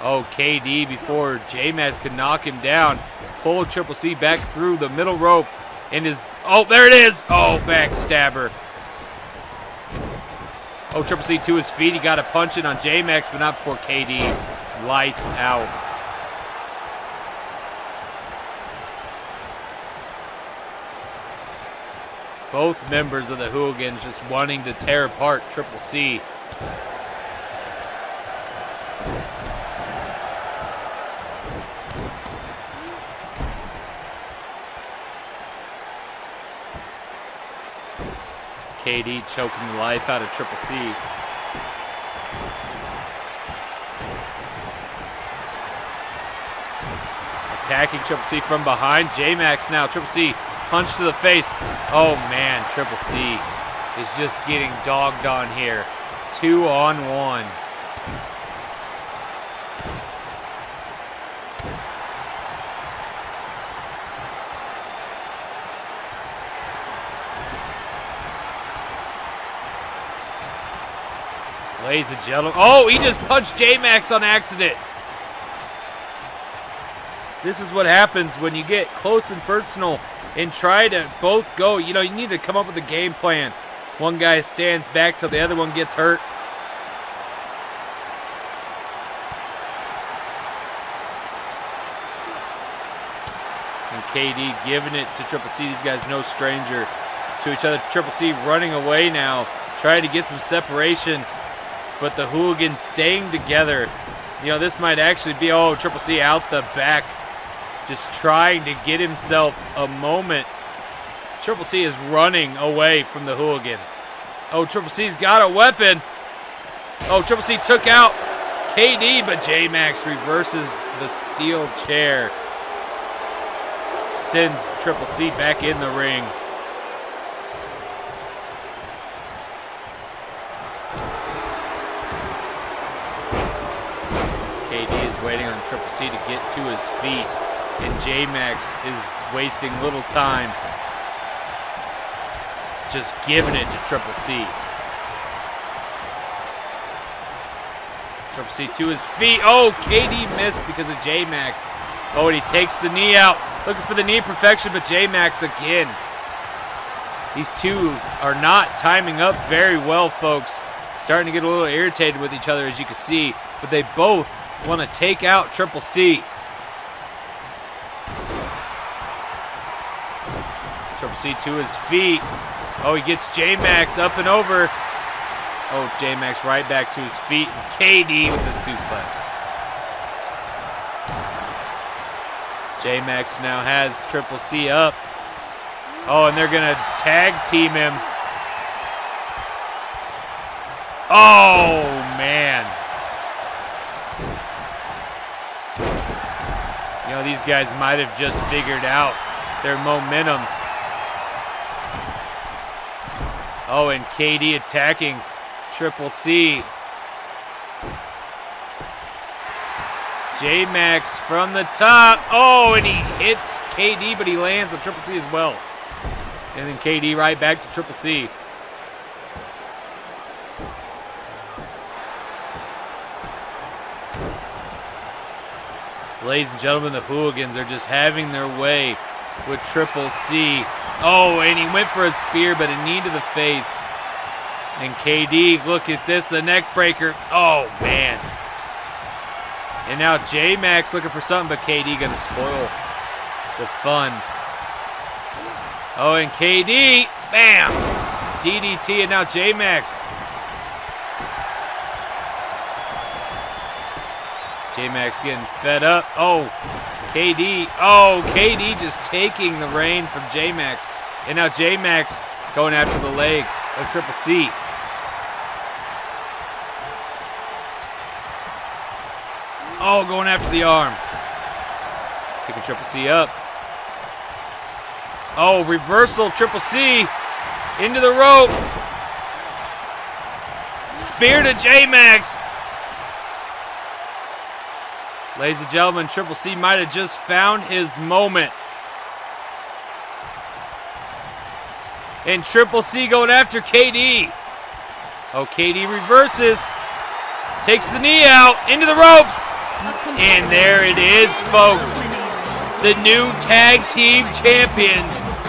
Oh, KD before J Max could knock him down. Pull Triple C back through the middle rope and is oh there it is. Oh, backstabber. Oh, Triple C to his feet. He got a punch in on J Max, but not before KD. Lights out. Both members of the Hooligans just wanting to tear apart Triple C. KD choking the life out of Triple C. Attacking Triple C from behind. J-Max now. Triple C punch to the face. Oh man, Triple C is just getting dogged on here. Two on one. Ladies and gentlemen. Oh, he just punched J-Max on accident. This is what happens when you get close and personal and try to both go. You know, you need to come up with a game plan. One guy stands back till the other one gets hurt. And KD giving it to Triple C. These guys no stranger to each other. Triple C running away now, trying to get some separation, but the hooligans staying together. You know, this might actually be, oh, Triple C out the back, just trying to get himself a moment. Triple C is running away from the hooligans. Oh, Triple C's got a weapon. Oh, Triple C took out KD, but J Max reverses the steel chair. Sends Triple C back in the ring. His feet, and J Max is wasting little time. Just giving it to Triple C. Triple C to his feet. Oh, KD missed because of J Max Oh, and he takes the knee out. Looking for the knee perfection, but J Max again. These two are not timing up very well, folks. Starting to get a little irritated with each other, as you can see. But they both want to take out Triple C. Triple C to his feet. Oh, he gets J Max up and over. Oh, J Max right back to his feet. And KD with the suplex. J Max now has Triple C up. Oh, and they're going to tag team him. Oh, man. You know, these guys might have just figured out their momentum. Oh, and KD attacking Triple C. J Max from the top. Oh, and he hits KD, but he lands on Triple C as well. And then KD right back to Triple C. Ladies and gentlemen, the hooligans are just having their way with Triple C. Oh, and he went for a spear, but a knee to the face. And KD, look at this, the neck breaker. Oh, man. And now J Max looking for something, but KD gonna spoil the fun. Oh, and KD, bam! DDT, and now J Max. J Max getting fed up. Oh, KD. Oh, KD just taking the reign from J Max. And now J Max going after the leg of Triple C. Oh, going after the arm. Picking Triple C up. Oh, reversal, Triple C into the rope. Spear to J Max. Ladies and gentlemen, Triple C might have just found his moment. And Triple C going after KD. Oh, KD reverses. Takes the knee out into the ropes. And there it is, folks. The new tag team champions.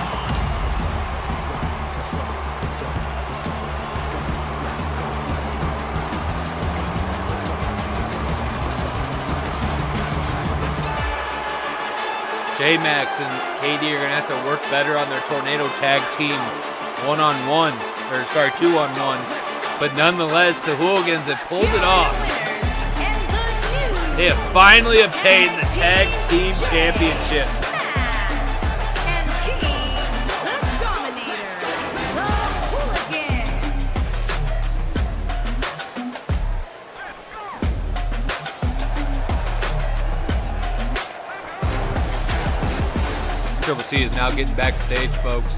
J Max and KD are gonna have to work better on their tornado tag team one on one, or sorry, two on one. But nonetheless, the hooligans have pulled it off. They have finally obtained the tag team championship. Triple C is now getting backstage, folks.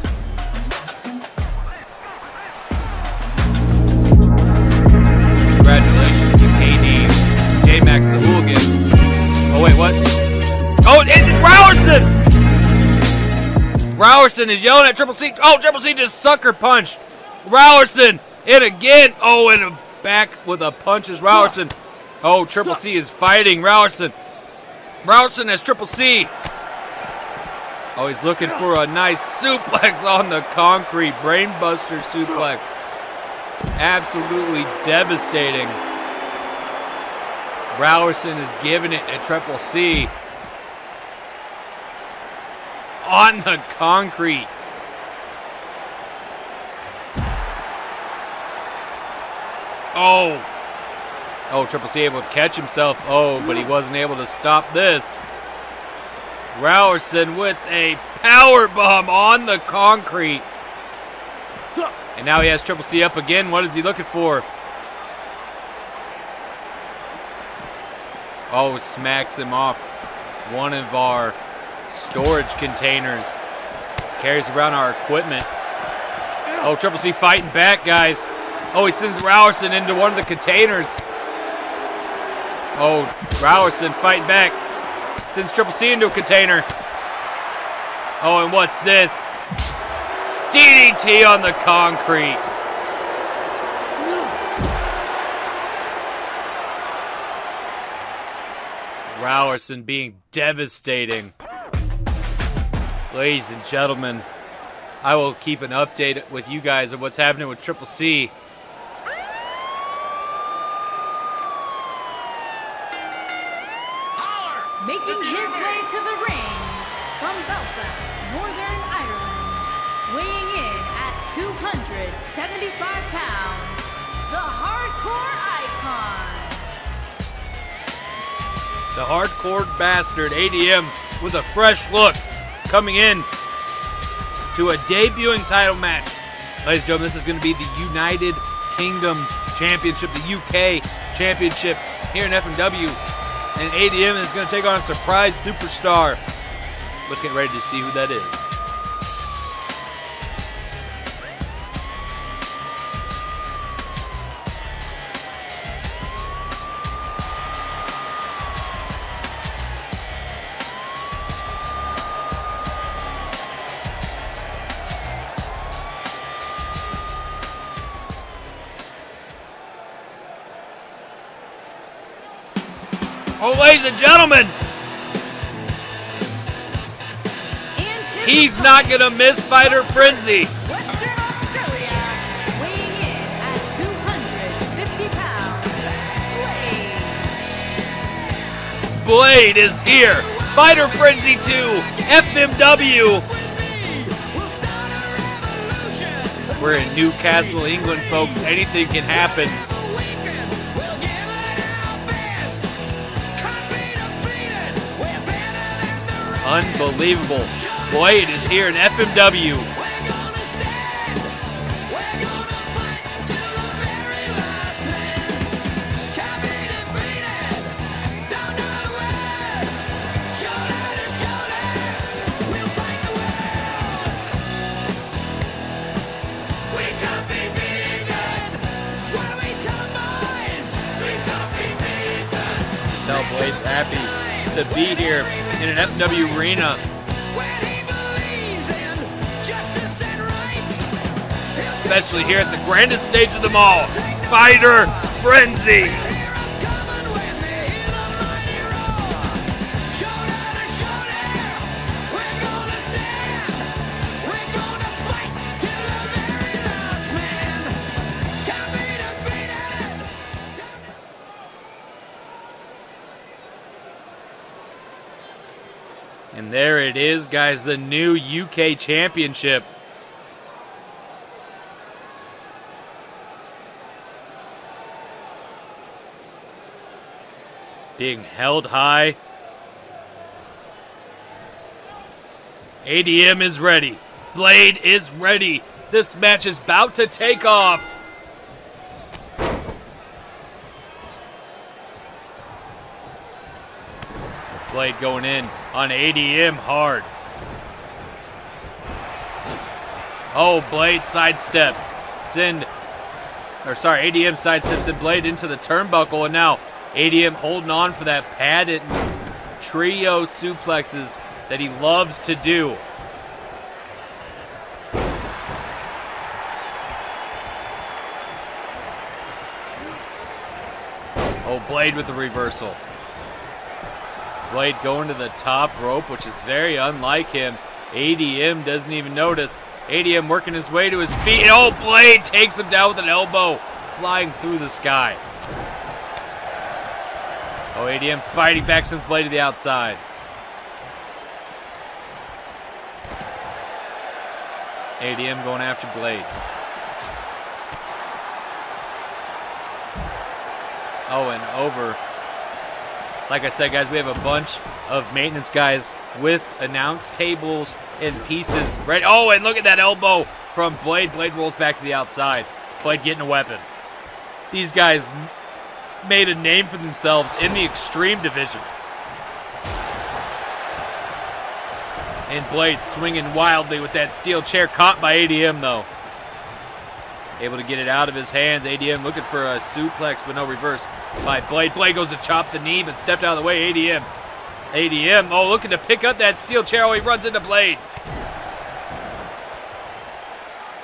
Congratulations to KD, J Max, the Hooligans. Oh, wait, what? Oh, it's Rowerson! Rowerson is yelling at Triple C. Oh, Triple C just sucker punched. Rowerson, and again. Oh, and a back with a punch is Rowerson. Oh, Triple C is fighting Rowerson. Rowerson has Triple C. Oh, he's looking for a nice suplex on the concrete. Brainbuster suplex. Absolutely devastating. Rowerson is giving it a Triple C. On the concrete. Oh. Oh, Triple C able to catch himself. Oh, but he wasn't able to stop this. Rowerson with a power bomb on the concrete. And now he has Triple C up again. What is he looking for? Oh, smacks him off one of our storage containers. Carries around our equipment. Oh, Triple C fighting back, guys. Oh, he sends Rowerson into one of the containers. Oh, Rowerson fighting back. Sends Triple C into a container. Oh, and what's this? DDT on the concrete. Rowerson being devastating. Ladies and gentlemen, I will keep an update with you guys of what's happening with Triple C. Making his way to the ring from Belfast, Northern Ireland, weighing in at 275 pounds, the hardcore icon. The hardcore bastard ADM with a fresh look coming in to a debuting title match. Ladies and gentlemen, this is going to be the United Kingdom Championship, the UK Championship here in FMW. And ADM is going to take on a surprise superstar. Let's get ready to see who that is. Ladies and gentlemen, And he's not going to miss Fighter Frenzy. Western Australia, weighing in at 250 pounds, Blade. Blade is here. Fighter Frenzy 2, FMW. We're in Newcastle, England, folks. Anything can happen. Unbelievable. Boy, it is here in FMW. FMW arena. Especially here at the grandest stage of them all, Fighter Frenzy. Guys, the new UK Championship. Being held high. ADM is ready. Blade is ready. This match is about to take off. Blade going in on ADM hard. Oh, Blade sidestep. Send, or sorry, ADM sidesteps and Blade into the turnbuckle, and now ADM holding on for that padded trio suplexes that he loves to do. Oh, Blade with the reversal. Blade going to the top rope, which is very unlike him. ADM doesn't even notice. ADM working his way to his feet. Oh, Blade takes him down with an elbow, flying through the sky. Oh, ADM fighting back since Blade to the outside. ADM going after Blade. Oh, and over. Like I said, guys, we have a bunch of maintenance guys with announce tables and pieces ready. Oh, and look at that elbow from Blade. Blade rolls back to the outside. Blade getting a weapon. These guys made a name for themselves in the Extreme Division. And Blade swinging wildly with that steel chair, caught by ADM though. Able to get it out of his hands. ADM looking for a suplex, but no reverse by Blade. Blade goes to chop the knee, but stepped out of the way. ADM. ADM, oh, looking to pick up that steel chair. Oh, he runs into Blade.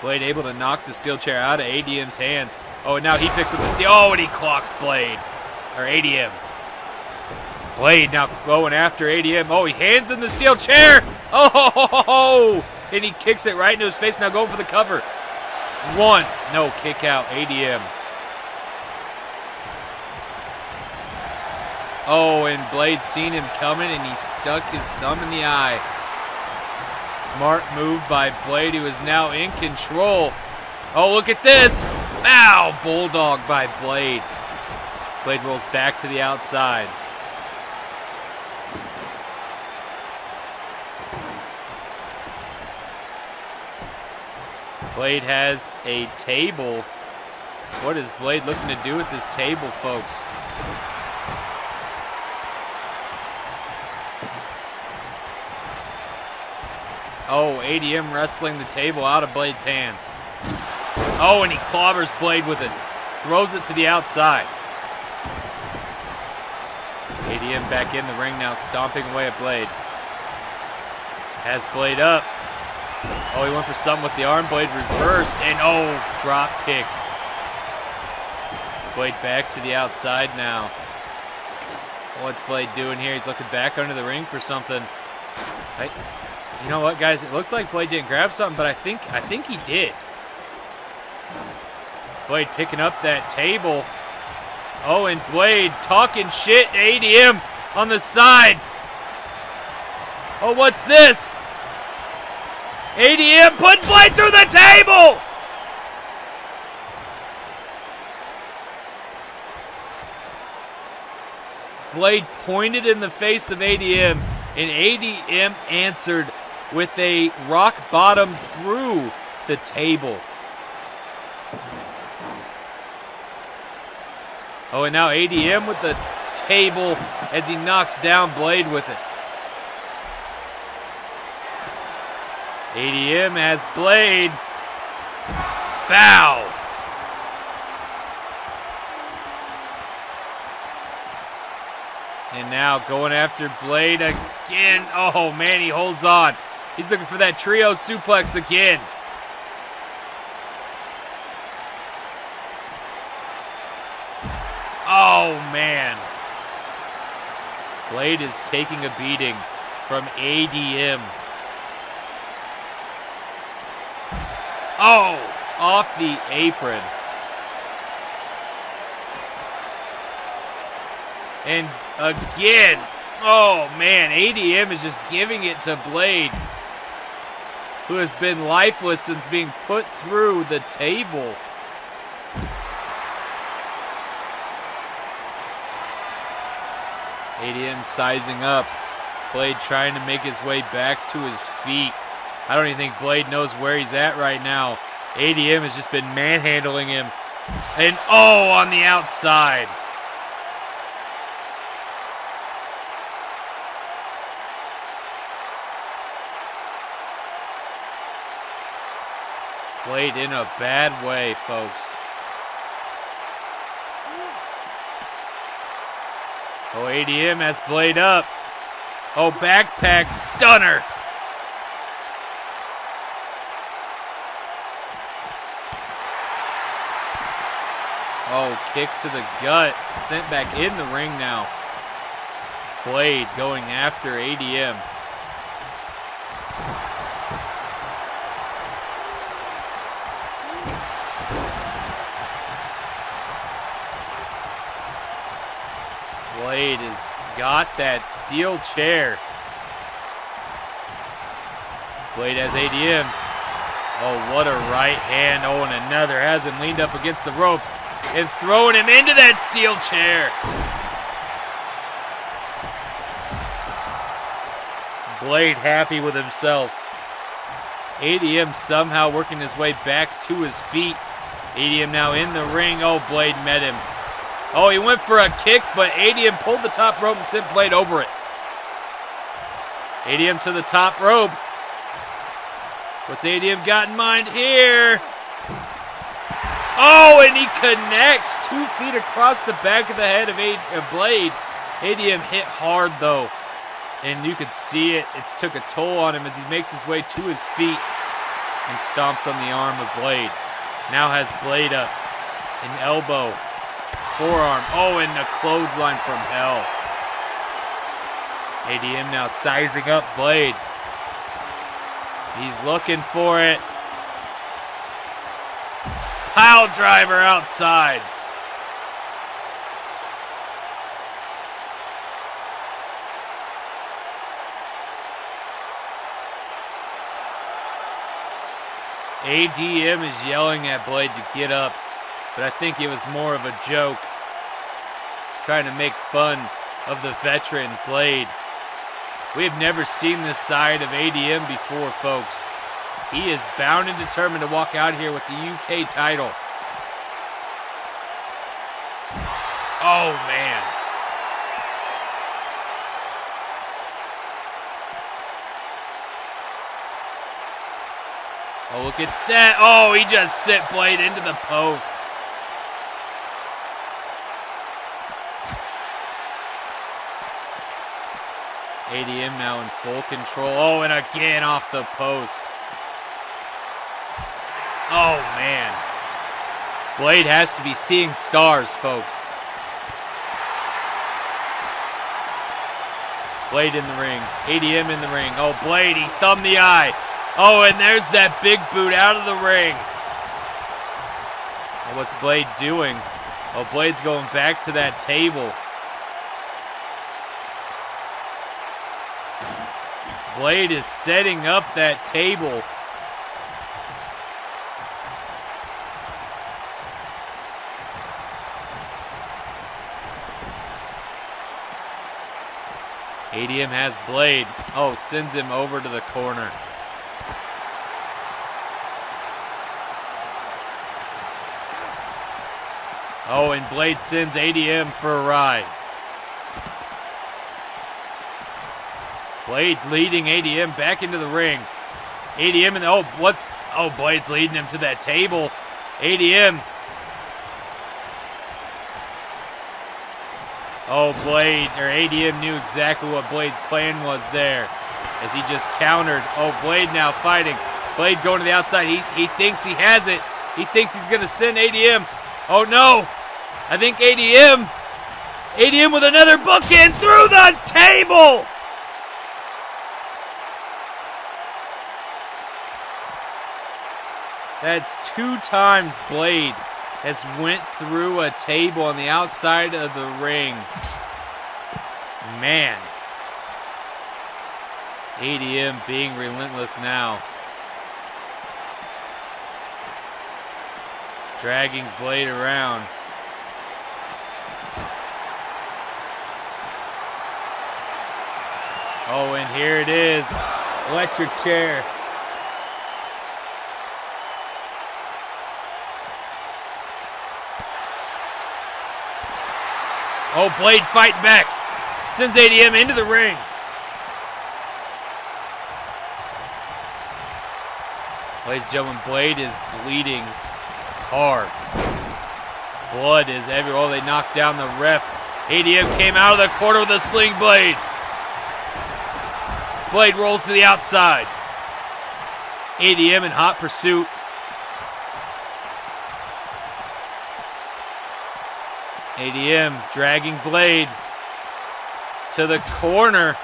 Blade able to knock the steel chair out of ADM's hands. Oh, and now he picks up the steel. Oh, and he clocks Blade. Or ADM. Blade now going after ADM. Oh, he hands him the steel chair. Oh, and he kicks it right into his face. Now going for the cover. One. No, kick out. ADM. Oh, and Blade seen him coming and he stuck his thumb in the eye. Smart move by Blade, who is now in control. Oh, look at this. Ow, Bulldog by Blade. Blade rolls back to the outside. Blade has a table. What is Blade looking to do with this table, folks? Oh, ADM wrestling the table out of Blade's hands. Oh, and he clobbers Blade with it. Throws it to the outside. ADM back in the ring now, stomping away at Blade. Has Blade up. Oh, he went for something with the arm blade reversed, and oh, drop kick. Blade back to the outside now. What's Blade doing here? He's looking back under the ring for something. I, you know what, guys? It looked like Blade didn't grab something, but I think I think he did. Blade picking up that table. Oh, and Blade talking shit to ADM on the side. Oh, what's this? ADM put Blade through the table! Blade pointed in the face of ADM, and ADM answered with a rock bottom through the table. Oh, and now ADM with the table as he knocks down Blade with it. ADM has Blade. Bow. And now going after Blade again. Oh, man, he holds on. He's looking for that trio suplex again. Oh, man. Blade is taking a beating from ADM. Oh, off the apron. And again, oh man, ADM is just giving it to Blade, who has been lifeless since being put through the table. ADM sizing up. Blade trying to make his way back to his feet. I don't even think Blade knows where he's at right now. ADM has just been manhandling him. And oh, on the outside. Blade in a bad way, folks. Oh, ADM has Blade up. Oh, backpack stunner. Oh, kick to the gut. Sent back in the ring now. Blade going after ADM. Blade has got that steel chair. Blade has ADM. Oh, what a right hand. Oh, and another has him leaned up against the ropes and throwing him into that steel chair. Blade happy with himself. ADM somehow working his way back to his feet. ADM now in the ring. Oh, Blade met him. Oh, he went for a kick, but ADM pulled the top rope and sent Blade over it. ADM to the top rope. What's ADM got in mind here? Oh, and he connects two feet across the back of the head of, A Blade. ADM hit hard, though. And you could see it. It took a toll on him as he makes his way to his feet and stomps on the arm of Blade. Now has Blade up. An elbow. Forearm. Oh, and a clothesline from hell. ADM now sizing up Blade. He's looking for it. Pile driver outside. ADM is yelling at Blade to get up, but I think it was more of a joke, trying to make fun of the veteran Blade. We have never seen this side of ADM before, folks. He is bound and determined to walk out here with the UK title. Oh, man. Oh, look at that. Oh, he just sent Blade into the post. ADM now in full control. Oh, and again off the post. Oh, man. Blade has to be seeing stars, folks. Blade in the ring. ADM in the ring. Oh, Blade, he thumbed the eye. Oh, and there's that big boot out of the ring. What's Blade doing? Oh, Blade's going back to that table. Blade is setting up that table. ADM has Blade. Oh, sends him over to the corner. Oh, and Blade sends ADM for a ride. Blade leading ADM back into the ring. ADM and oh, what's oh Blade's leading him to that table. ADM. Oh, Blade or ADM knew exactly what Blade's plan was there, as he just countered. Oh, Blade now fighting. Blade going to the outside. He he thinks he has it. He thinks he's gonna send ADM. Oh no! I think ADM. ADM with another bookend through the table. That's two times Blade has went through a table on the outside of the ring. Man. ADM being relentless now. Dragging Blade around. Oh, and here it is. Electric chair. Oh, Blade fighting back. Sends ADM into the ring. Ladies and gentlemen, Blade is bleeding hard. Blood is everywhere. Oh, they knocked down the ref. ADM came out of the corner with a sling blade. Blade rolls to the outside. ADM in hot pursuit. ADM dragging Blade to the corner.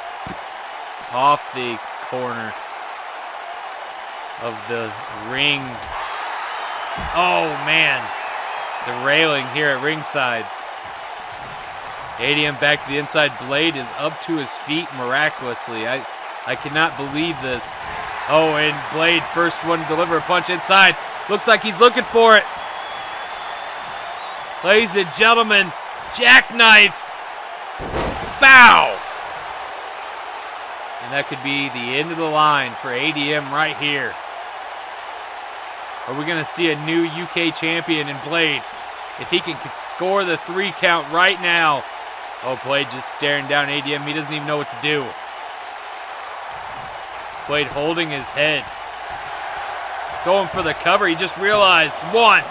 Off the corner of the ring. Oh, man. The railing here at ringside. ADM back to the inside. Blade is up to his feet miraculously. I, I cannot believe this. Oh, and Blade, first one to deliver a punch inside. Looks like he's looking for it. Ladies and gentlemen, jackknife. Bow. And that could be the end of the line for ADM right here. Are we going to see a new UK champion in Blade? If he can score the three count right now. Oh, Blade just staring down ADM. He doesn't even know what to do. Blade holding his head. Going for the cover. He just realized. One,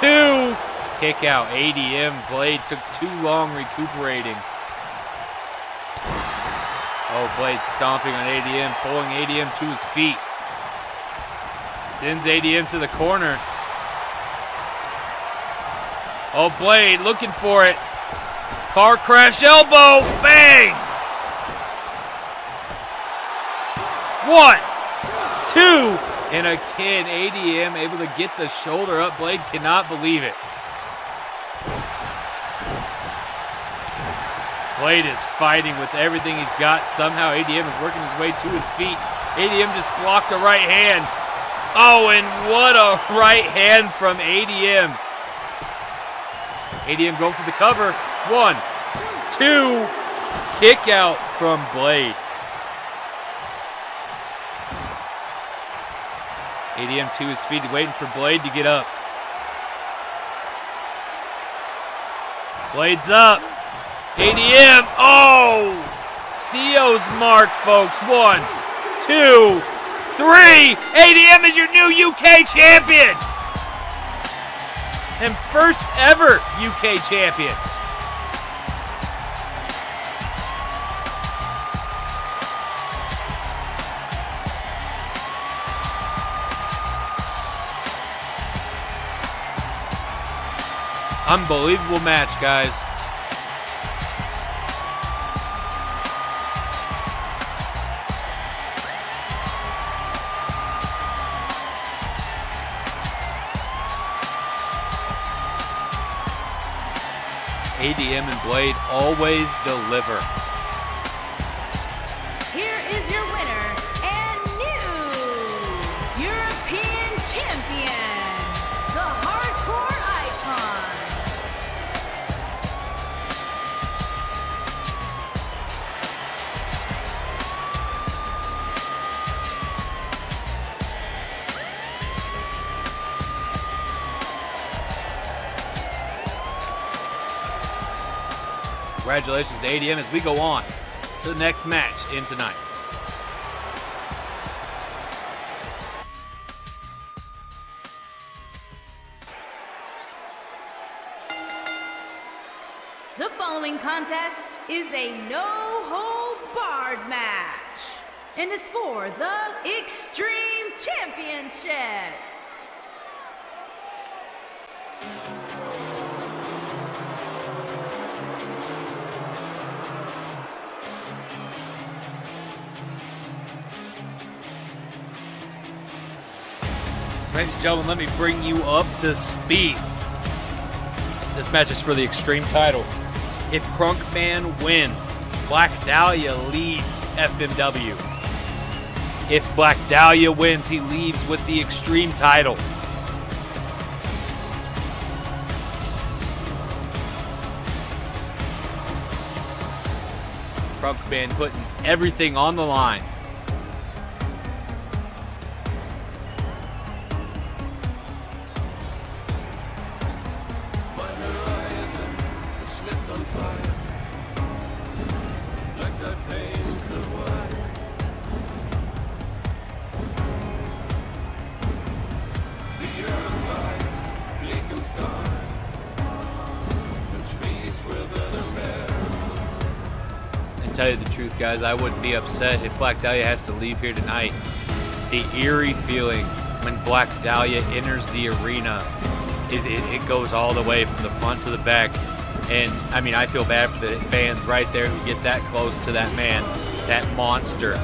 two. Kick out. ADM. Blade took too long recuperating. Oh, Blade stomping on ADM, pulling ADM to his feet. Sends ADM to the corner. Oh, Blade looking for it. Car crash elbow. Bang! One, two, and again, ADM able to get the shoulder up. Blade cannot believe it. Blade is fighting with everything he's got. Somehow ADM is working his way to his feet. ADM just blocked a right hand. Oh, and what a right hand from ADM. ADM going for the cover. One, two, kick out from Blade. ADM to his feet, waiting for Blade to get up. Blade's up. ADM. Oh! Theo's mark, folks. One, two, three. ADM is your new UK champion. And first ever UK champion. Unbelievable match, guys. ADM and Blade always deliver. Congratulations to ADM as we go on to the next match in tonight. The following contest is a no holds barred match and is for the Extreme Championship. Ladies and gentlemen, let me bring you up to speed. This match is for the Extreme title. If Crunkman wins, Blakk Dahlia leaves FMW. If Blakk Dahlia wins, he leaves with the Extreme title. Crunkman putting everything on the line. Tell you the truth, guys, I wouldn't be upset if Blakk Dahlia has to leave here tonight. The eerie feeling when Blakk Dahlia enters the arena is it, it goes all the way from the front to the back. And I mean, I feel bad for the fans right there who get that close to that man, that monster.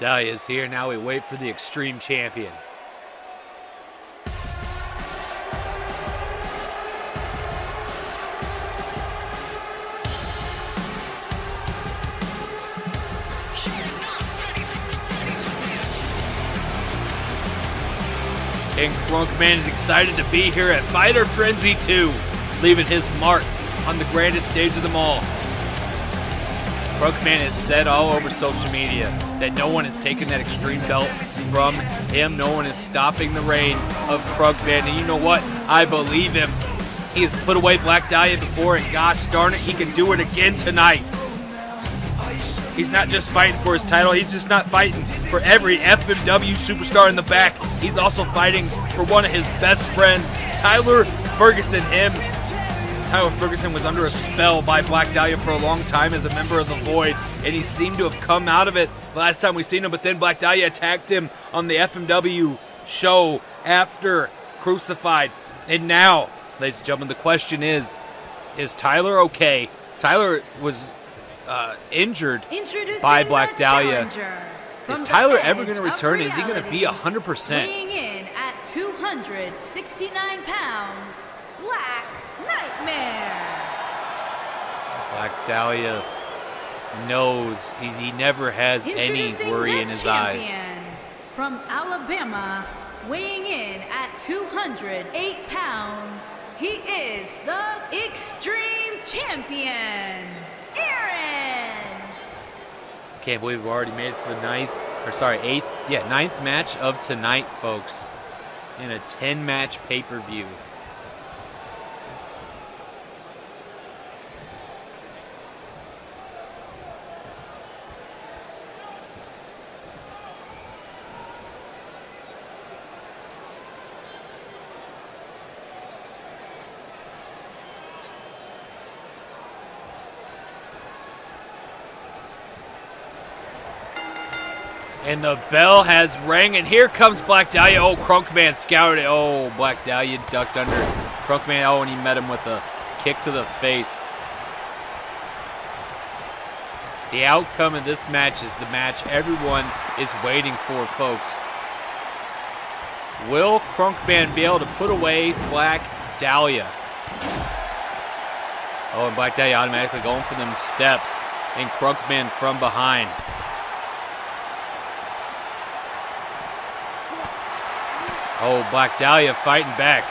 Dahlia is here. Now we wait for the Extreme Champion. And Crunkman is excited to be here at Fighter Frenzy 2, leaving his mark on the grandest stage of them all. Crunkman has said all over social media that no one has taken that extreme belt from him. No one is stopping the reign of Crunkman. And you know what? I believe him. He has put away Blakk Dahlia before, and gosh darn it, he can do it again tonight. He's not just fighting for his title, he's just not fighting for every FMW superstar in the back. He's also fighting for one of his best friends, Tyler Ferguson. Him, Tyler Ferguson was under a spell by Blakk Dahlia for a long time as a member of the Void, and he seemed to have come out of it last time we seen him, but then Blakk Dahlia attacked him on the FMW show after Crucified. And now, ladies and gentlemen, the question is is Tyler okay? Tyler was uh, injured by Blakk Dahlia. Is Tyler ever going to return? Is he going to be reality, 100%? Weighing in at 269 pounds, Black Nightmare. Blakk Dahlia knows he, he never has any worry in his eyes. From Alabama, weighing in at 208 pounds, he is the Extreme Champion, Aaron. Can't believe we've already made it to the ninth, or sorry, eighth, yeah, ninth match of tonight, folks, in a 10 match pay per view. And the bell has rang, and here comes Blakk Dahlia. Oh, Crunkman scouted it. Oh, Blakk Dahlia ducked under. Crunkman, oh, and he met him with a kick to the face. The outcome of this match is the match everyone is waiting for, folks. Will Crunkman be able to put away Blakk Dahlia? Oh, and Blakk Dahlia automatically going for them steps, and Crunkman from behind. Oh, Blakk Dahlia fighting back.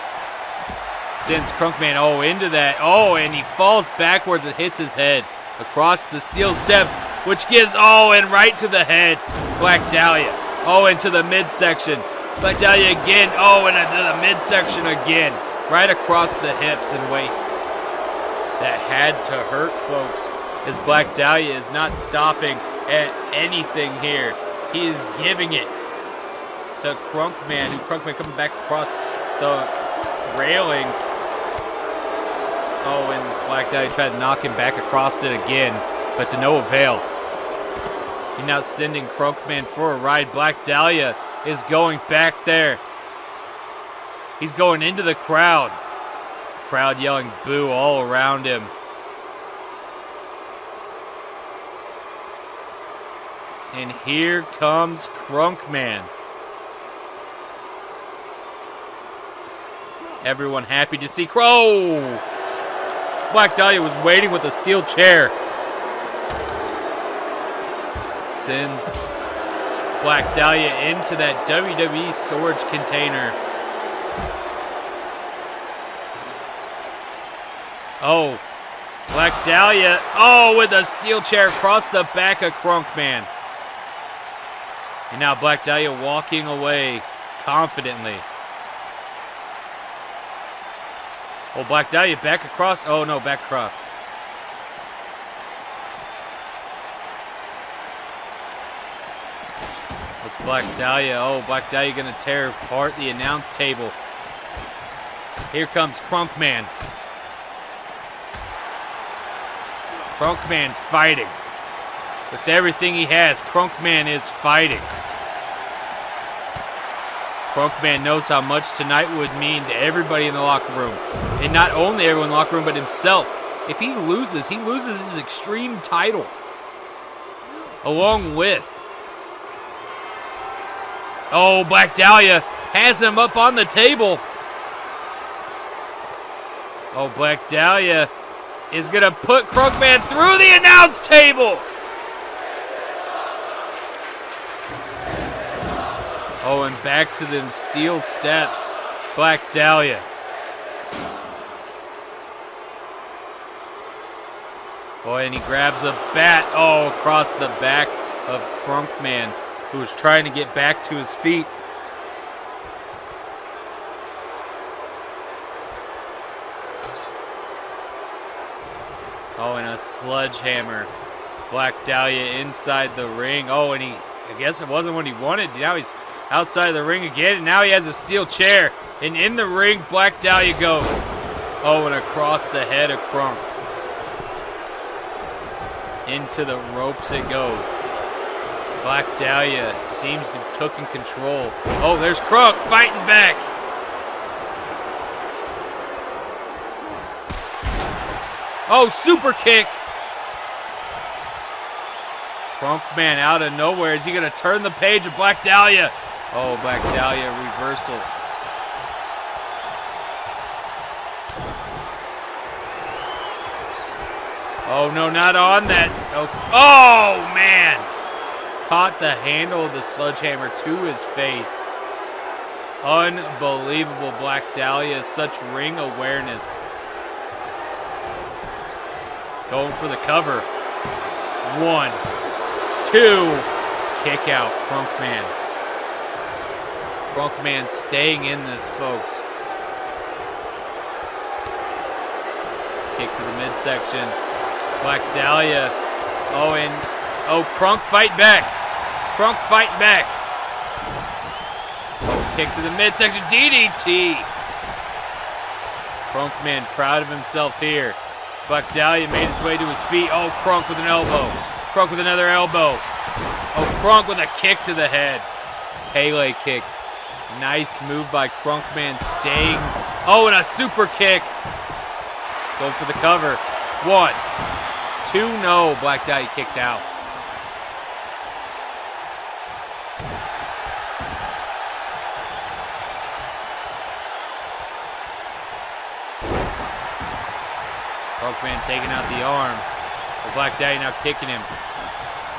Sends Crunkman, oh, into that. Oh, and he falls backwards and hits his head across the steel steps, which gives, oh, and right to the head. Blakk Dahlia. Oh, into the midsection. Blakk Dahlia again. Oh, and into the midsection again. Right across the hips and waist. That had to hurt, folks, as Blakk Dahlia is not stopping at anything here. He is giving it to Crunkman, who Crunkman coming back across the railing. Oh, and Blakk Dahlia tried to knock him back across it again, but to no avail. He's now sending Crunkman for a ride. Blakk Dahlia is going back there. He's going into the crowd. Crowd yelling boo all around him. And here comes Crunkman. Everyone happy to see Crow. Blakk Dahlia was waiting with a steel chair. Sends Blakk Dahlia into that WWE storage container. Oh, Blakk Dahlia. Oh, with a steel chair across the back of Crunkman. And now Blakk Dahlia walking away confidently. Oh, Blakk Dahlia back across. Oh, no, back across. It's Blakk Dahlia. Oh, Blakk Dahlia going to tear apart the announce table. Here comes Crunkman. Crunkman fighting. With everything he has, Crunkman is fighting. Crunkman knows how much tonight would mean to everybody in the locker room. And not only everyone in the locker room, but himself. If he loses, he loses his extreme title. Along with. Oh, Blakk Dahlia has him up on the table. Oh, Blakk Dahlia is going to put Crunkman through the announce table. Oh, and back to them steel steps. Blakk Dahlia. Boy, and he grabs a bat. Oh, across the back of Crunkman, who was trying to get back to his feet. Oh, and a sledgehammer Blakk Dahlia inside the ring. Oh, and he, I guess it wasn't what he wanted. Now he's outside of the ring again, and now he has a steel chair. And in the ring, Blakk Dahlia goes. Oh, and across the head of Crunk. Into the ropes it goes. Blakk Dahlia seems to have taken control. Oh, there's Crunk fighting back. Oh, super kick. Crunk man out of nowhere. Is he going to turn the page of Blakk Dahlia? Oh, Blakk Dahlia reversal. Oh, no, not on that. Oh, oh man. Caught the handle of the sledgehammer to his face. Unbelievable, Blakk Dahlia. Such ring awareness. Going for the cover. One, two, kick out, Crunkman. Crunkman staying in this, folks. Kick to the midsection. Blakk Dahlia. Oh, and oh, Crunk fight back. Crunk fight back. Kick to the midsection. DDT. Crunkman proud of himself here. Blakk Dahlia made his way to his feet. Oh, Crunk with an elbow. Crunk with another elbow. Oh, Crunk with a kick to the head. Pele kick. Nice move by Crunkman staying. Oh, and a super kick. Going for the cover. One, two, no. Blakk Dahlia kicked out. Crunkman taking out the arm. The Blakk Dahlia now kicking him.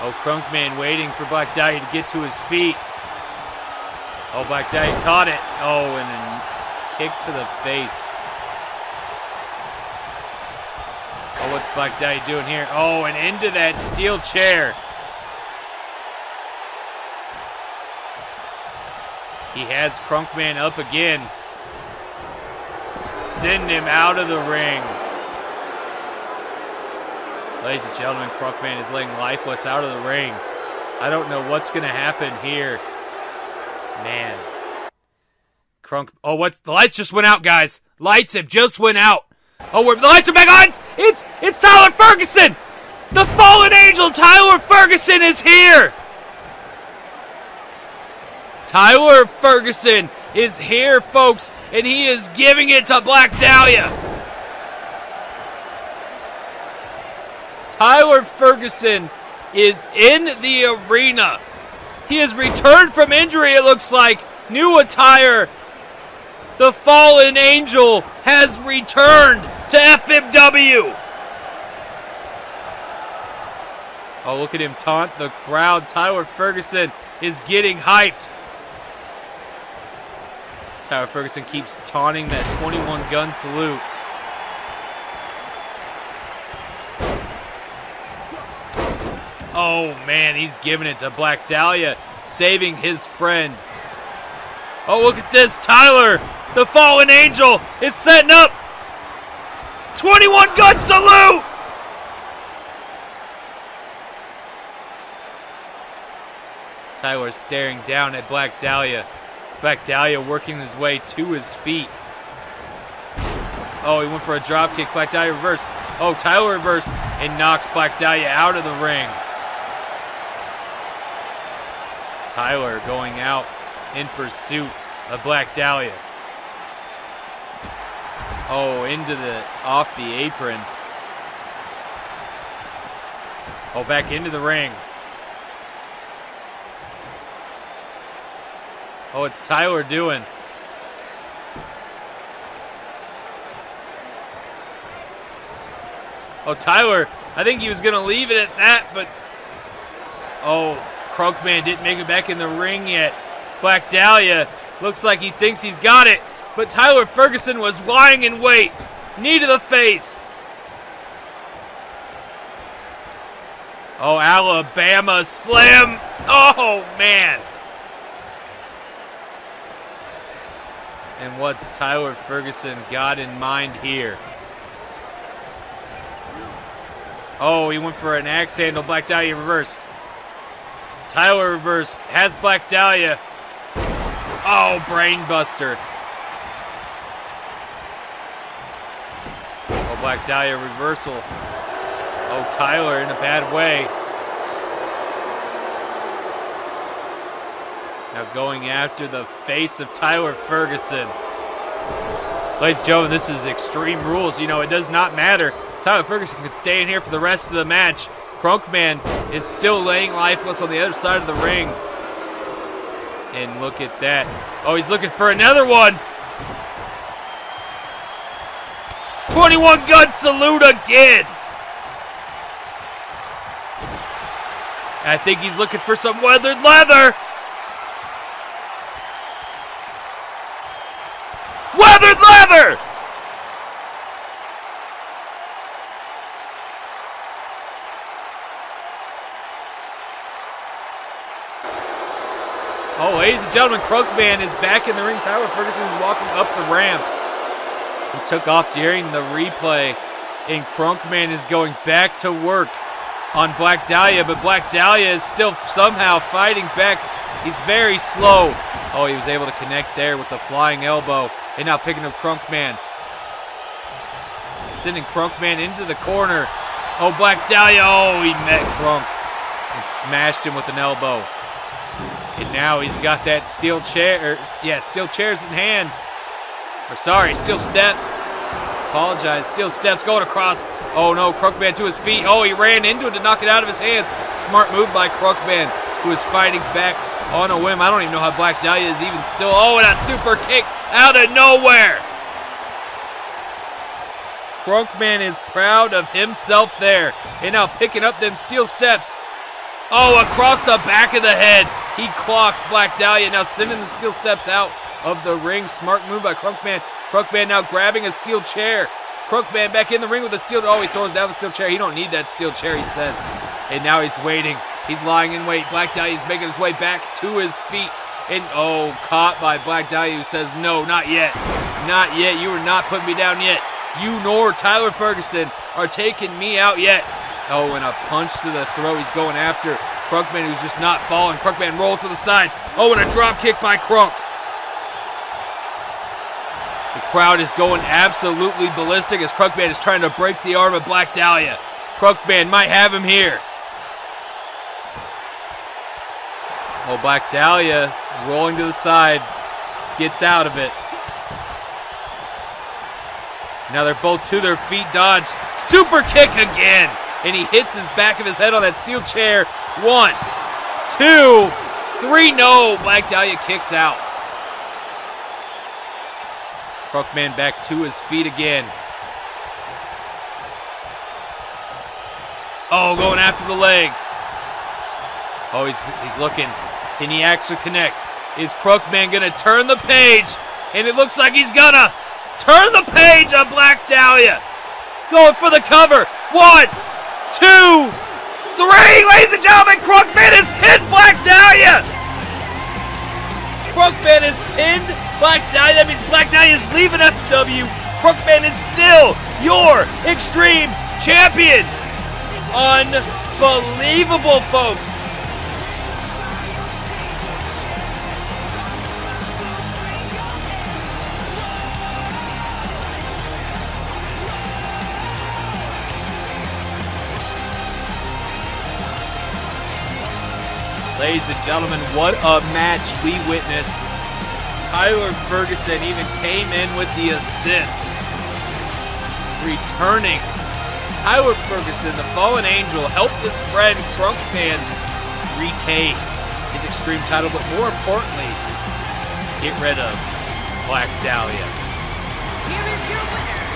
Oh, Crunkman waiting for Blakk Dahlia to get to his feet. Oh, Blakk Dahlia caught it. Oh, and then kick to the face. Oh, what's Blakk Dahlia doing here? Oh, and into that steel chair. He has Crunkman up again. Send him out of the ring. Ladies and gentlemen, Crunkman is laying lifeless out of the ring. I don't know what's going to happen here. Man. Crunk. Oh, what? The lights just went out, guys. Lights have just went out. Oh, we're, the lights are back on. It's it's Tyler Ferguson. The fallen angel, Tyler Ferguson, is here. Tyler Ferguson is here, folks, and he is giving it to Blakk Dahlia. Tyler Ferguson is in the arena. He has returned from injury, it looks like. New attire. The fallen angel has returned to FMW. Oh, look at him taunt the crowd. Tyler Ferguson is getting hyped. Tyler Ferguson keeps taunting that 21 gun salute. Oh man, he's giving it to Blakk Dahlia, saving his friend. Oh, look at this. Tyler, the fallen angel, is setting up. 21 gun salute! Tyler staring down at Blakk Dahlia. Blakk Dahlia working his way to his feet. Oh, he went for a drop kick. Blakk Dahlia reverse. Oh, Tyler reverse and knocks Blakk Dahlia out of the ring. Tyler going out in pursuit of Blakk Dahlia. Oh, into the off the apron. Oh, back into the ring. Oh, it's Tyler doing. Oh, Tyler, I think he was going to leave it at that, but. Oh, Crunkman didn't make it back in the ring yet. Blakk Dahlia looks like he thinks he's got it, but Tyler Ferguson was lying in wait. Knee to the face. Oh, Alabama slam. Oh, man. And what's Tyler Ferguson got in mind here? Oh, he went for an axe handle. Blakk Dahlia reversed. Tyler reversed. Has Blakk Dahlia. Oh, brainbuster. Oh, Blakk Dahlia reversal. Oh, Tyler in a bad way. Now going after the face of Tyler Ferguson. Ladies and gentlemen, this is Extreme Rules. You know, it does not matter. Tyler Ferguson could stay in here for the rest of the match. Crunkman is still laying lifeless on the other side of the ring. And look at that. Oh, he's looking for another one. 21 gun salute again. I think he's looking for some weathered leather. Weathered leather! Oh, ladies and gentlemen, Crunkman is back in the ring. Tyler Ferguson is walking up the ramp. He took off during the replay, and Crunkman is going back to work on Blakk Dahlia, but Blakk Dahlia is still somehow fighting back. He's very slow. Oh, he was able to connect there with the flying elbow, and now picking up Crunkman. Sending Crunkman into the corner. Oh, Blakk Dahlia. Oh, he met Crunk and smashed him with an elbow. And now he's got that steel chair. Yeah, steel chairs in hand. Or sorry, steel steps. Apologize. Steel steps going across. Oh no, Crunkman to his feet. Oh, he ran into it to knock it out of his hands. Smart move by Crunkman, who is fighting back on a whim. I don't even know how Blakk Dahlia is even still. Oh, and a super kick out of nowhere. Crunkman is proud of himself there. And now picking up them steel steps. Oh, across the back of the head. He clocks Blakk Dahlia, now sending the steel steps out of the ring. Smart move by Crunkman. Crunkman now grabbing a steel chair. Crunkman back in the ring with a steel. Oh, he throws down the steel chair. He don't need that steel chair, he says. And now he's waiting. He's lying in wait. Blakk Dahlia's making his way back to his feet. And oh, caught by Blakk Dahlia, who says, No, not yet. Not yet. You are not putting me down yet. You nor Tyler Ferguson are taking me out yet. Oh, and a punch to the throat. He's going after Crunkman, who's just not falling. Crunkman rolls to the side. Oh, and a drop kick by Crunk. The crowd is going absolutely ballistic as Crunkman is trying to break the arm of Blakk Dahlia. Crunkman might have him here. Oh, Blakk Dahlia rolling to the side, gets out of it. Now they're both to their feet, dodge. Super kick again! And he hits his back of his head on that steel chair. One, two, three. No, Blakk Dahlia kicks out. Crunkman back to his feet again. Oh, going after the leg. Oh, he's, he's looking. Can he actually connect? Is Crunkman to turn the page? And it looks like he's to turn the page on Blakk Dahlia. Going for the cover. One, two, three. Ladies and gentlemen, Crunkman has pinned Blakk Dahlia. Crunkman has pinned Blakk Dahlia. That means Blakk Dahlia is leaving FW. Crunkman is still your Extreme Champion. Unbelievable, folks. Ladies and gentlemen, what a match we witnessed. Tyler Ferguson even came in with the assist. Returning. Tyler Ferguson, the fallen angel, helped his friend Crunkman retain his Extreme title, but more importantly, get rid of Blakk Dahlia. Here is your winner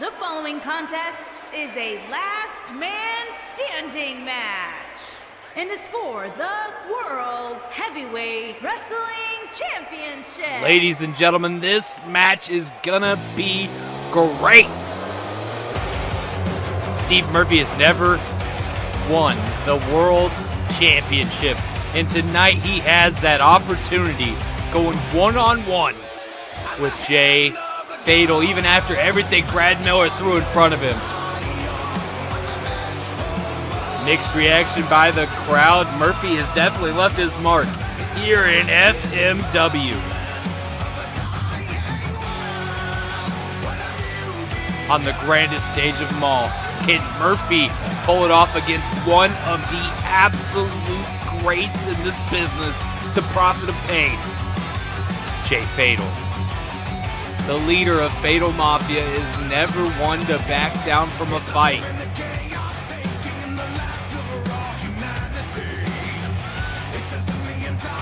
The following contest is a last man standing match and is for the World Heavyweight Wrestling Championship. Ladies and gentlemen, this match is gonna be great. Steve Murphy has never won the world championship. And tonight he has that opportunity going one on one with Jay Fatal, even after everything Brad Miller threw in front of him. Mixed reaction by the crowd. Murphy has definitely left his mark here in FMW. On the grandest stage of them all, can Murphy pull it off against one of the absolute greats in this business, the Prophet of Pain, Jay Fatal? The leader of Fatal Mafia is never one to back down from a fight.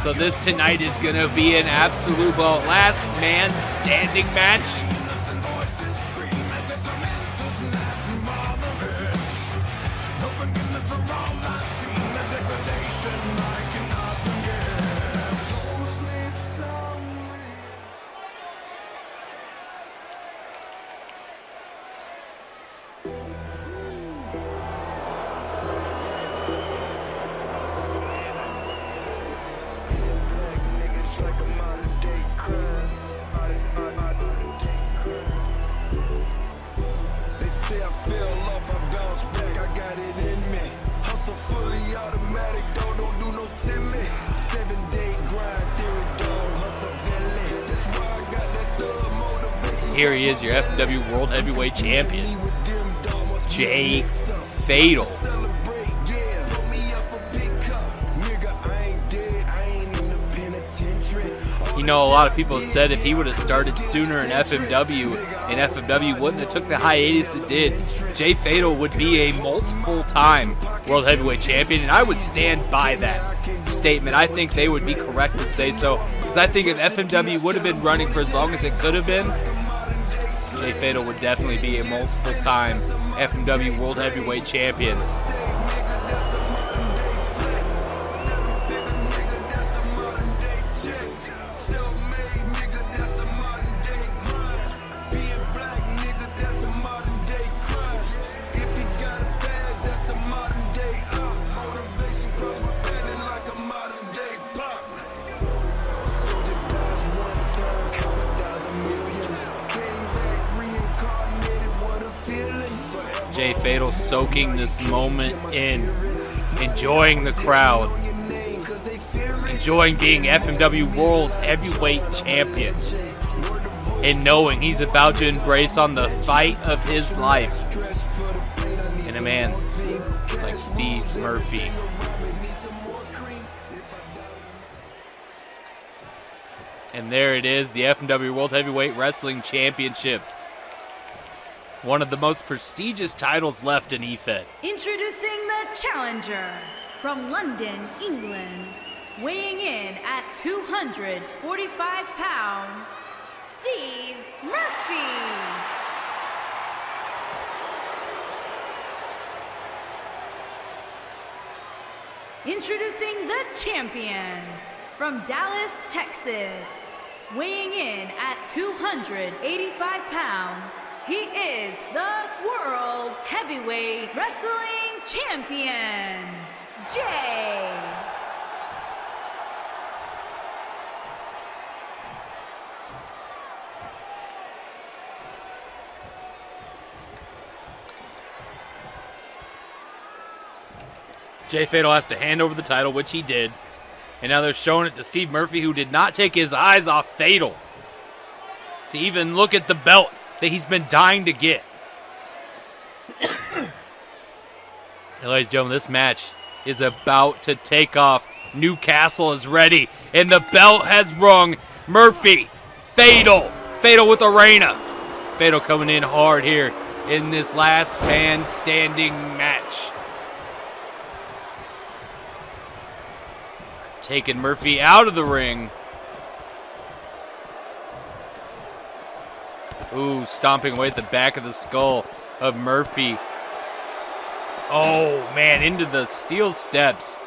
So this tonight is going to be an absolute last man standing match. Here he is, your FW World Heavyweight Champion, Jay Fatal. You know, a lot of people have said if he would have started sooner in FMW, and FMW wouldn't have took the hiatus it did, Jay Fatal would be a multiple-time World Heavyweight Champion, and I would stand by that statement. I think they would be correct to say so, because I think if FMW would have been running for as long as it could have been, Jay Fatal would definitely be a multiple-time FMW World Heavyweight Champion. Moment in, enjoying the crowd, enjoying being FMW World Heavyweight Champion, and knowing he's about to embrace on the fight of his life. And a man like Steve Murphy. And there it is, the FMW World Heavyweight Wrestling Championship. One of the most prestigious titles left in E EFED. Introducing the challenger from London, England, weighing in at 245 pounds, Steve Murphy. Introducing the champion from Dallas, Texas, weighing in at 285 pounds. He is the World Heavyweight Wrestling Champion, Jay. Jay Fatal has to hand over the title, which he did. And now they're showing it to Steve Murphy, who did not take his eyes off Fatal to even look at the belt that he's been dying to get. Ladies and gentlemen, this match is about to take off. Newcastle is ready, and the belt has rung. Murphy, Fatal, Fatal with Arena. Fatal coming in hard here in this last man standing match. Taking Murphy out of the ring. Ooh, stomping away at the back of the skull of Murphy. Oh, man, into the steel steps.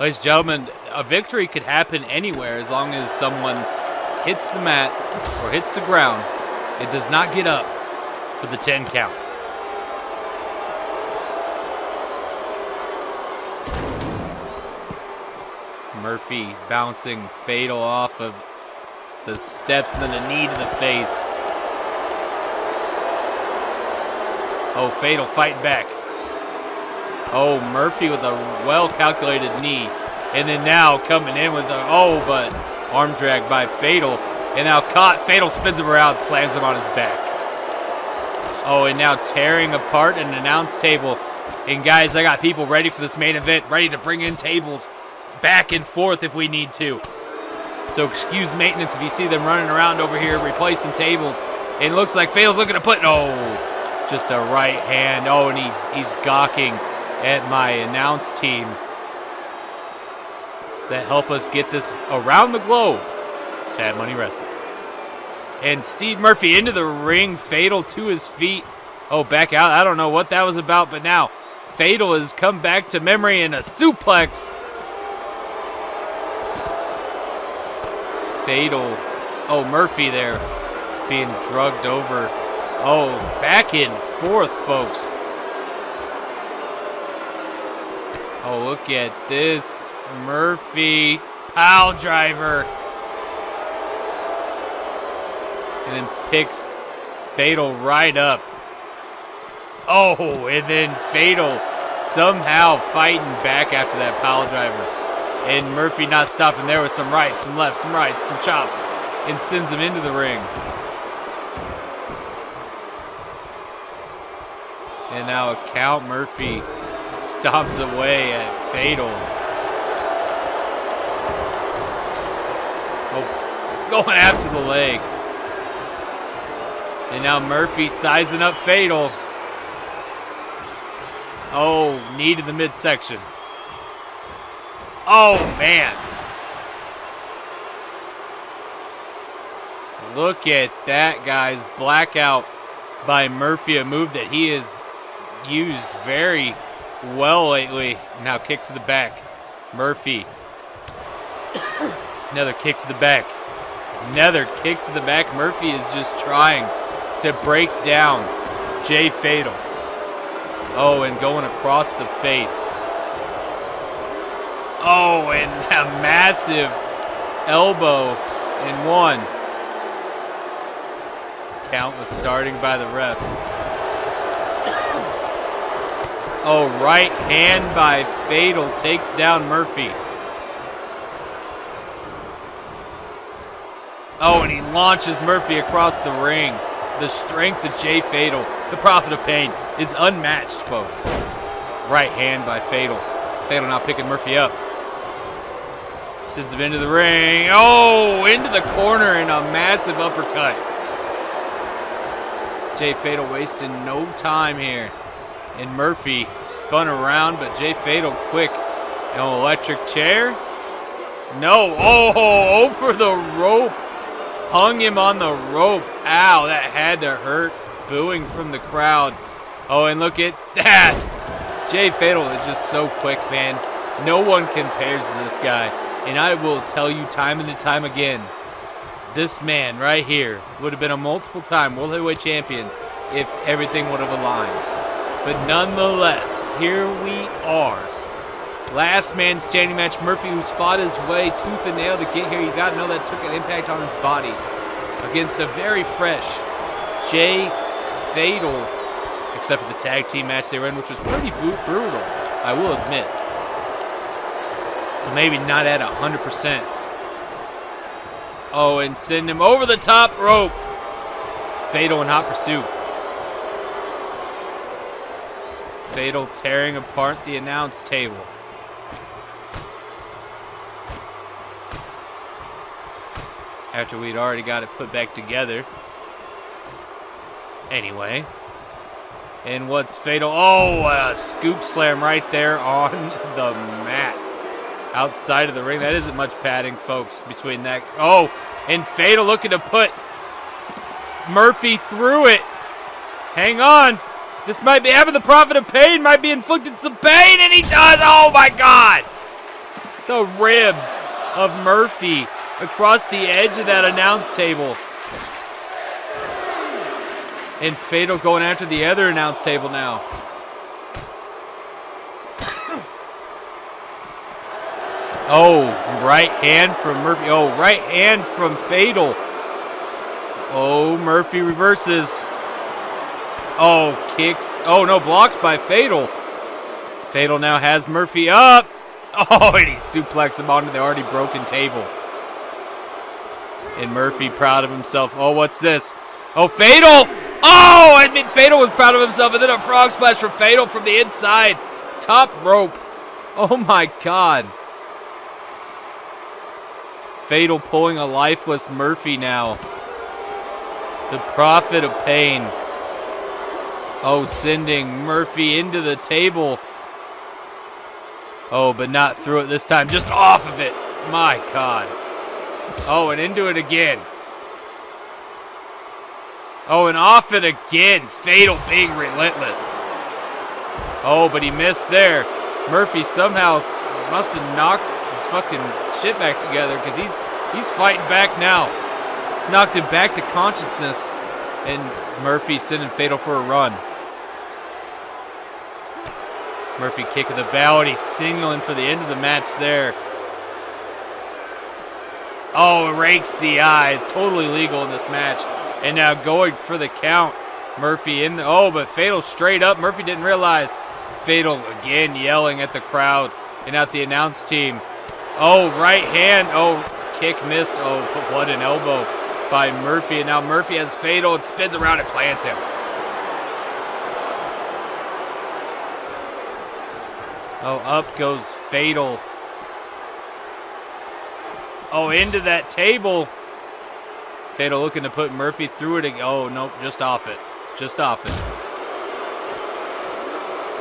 Ladies and gentlemen, a victory could happen anywhere as long as someone hits the mat or hits the ground, it does not get up for the 10 count. Murphy bouncing fatal off of the steps and then a knee to the face. Oh, fatal fighting back. Oh, Murphy with a well calculated knee. And then now coming in with a, oh, but arm drag by Fatal. And now caught. Fatal spins him around, slams him on his back. Oh, and now tearing apart an announce table. And guys, I got people ready for this main event, ready to bring in tables back and forth if we need to. So excuse maintenance if you see them running around over here replacing tables. It looks like Fatal's looking to put, oh, just a right hand. Oh, and he's he's gawking at my announce team that help us get this around the globe. Fat Money Wrestling. And Steve Murphy into the ring, Fatal to his feet. Oh, back out. I don't know what that was about, but now Fatal has come back to memory in a suplex. Fatal. Oh, Murphy there being drugged over. Oh, back and forth, folks. Oh, look at this. Murphy, pile driver. And then picks Fatal right up. Oh, and then Fatal somehow fighting back after that pile driver. And Murphy not stopping there with some rights, some lefts, some rights, some chops, and sends him into the ring. And now a count Murphy stomps away at Fatal. Oh, going after the leg. And now Murphy sizing up Fatal. Oh, knee to the midsection. Oh, man. Look at that, guys. Blackout by Murphy, a move that he has used very well lately. Now kick to the back. Murphy. Another kick to the back. Another kick to the back. Murphy is just trying to break down Jay Fatal. Oh, and going across the face. Oh, and a massive elbow in one. Count was starting by the ref. Oh, right hand by Fatal takes down Murphy. Oh, and he launches Murphy across the ring. The strength of Jay Fatal, the Prophet of Pain, is unmatched, folks. Right hand by Fatal. Fatal now picking Murphy up. Sends him into the ring. Oh, into the corner and a massive uppercut. Jay Fatal wasting no time here. And Murphy spun around, but Jay Fatal quick. No electric chair. No. Oh, over the rope. Hung him on the rope. Ow, that had to hurt. Booing from the crowd. Oh, and look at that. Jay Fatal is just so quick, man. No one compares to this guy. And I will tell you time and time again, this man right here would have been a multiple time World Heavyweight Champion if everything would have aligned. But nonetheless, here we are. Last man standing match. Murphy, who's fought his way tooth and nail to get here. You got to know that took an impact on his body against a very fresh Jay Fatal, except for the tag team match they were in, which was pretty brutal, I will admit. So maybe not at 100%. Oh, and send him over the top rope. Fatal in hot pursuit. Fatal tearing apart the announce table. After we'd already got it put back together. Anyway. And what's Fatal? Oh, a scoop slam right there on the mat. Outside of the ring. That isn't much padding, folks, between that. Oh, and Fatal looking to put Murphy through it. Hang on. This might be having the prophet of pain, might be inflicting some pain, and he does. Oh my God! The ribs of Murphy across the edge of that announce table. And Fatal going after the other announce table now. Oh, right hand from Murphy. Oh, right hand from Fatal. Oh, Murphy reverses. Oh, kicks. Oh, no, blocked by Fatal. Fatal now has Murphy up. Oh, and he suplexes him onto the already broken table. And Murphy proud of himself. Oh, what's this? Oh, Fatal! Oh, I admit Fatal was proud of himself. And then a frog splash from Fatal from the inside. Top rope. Oh, my God. Fatal pulling a lifeless Murphy now. The prophet of pain. Oh, sending Murphy into the table. Oh, but not through it this time. Just off of it. My God. Oh, and into it again. Oh, and off it again. Fatal being relentless. Oh, but he missed there. Murphy somehow must have knocked his fucking shit back together because he's he's fighting back now. Knocked him back to consciousness, and Murphy sending Fatal for a run. Murphy kicking the bow, he's signaling for the end of the match there. Oh, rakes the eyes. Totally legal in this match. And now going for the count. Murphy in the. Oh, but Fatal straight up. Murphy didn't realize. Fatal again yelling at the crowd and at the announce team. Oh, right hand. Oh, kick missed. Oh, what an elbow by Murphy. And now Murphy has Fatal and spins around and plants him. Oh, up goes Fatal. Oh, into that table. Fatal looking to put Murphy through it. Oh, nope, just off it. Just off it.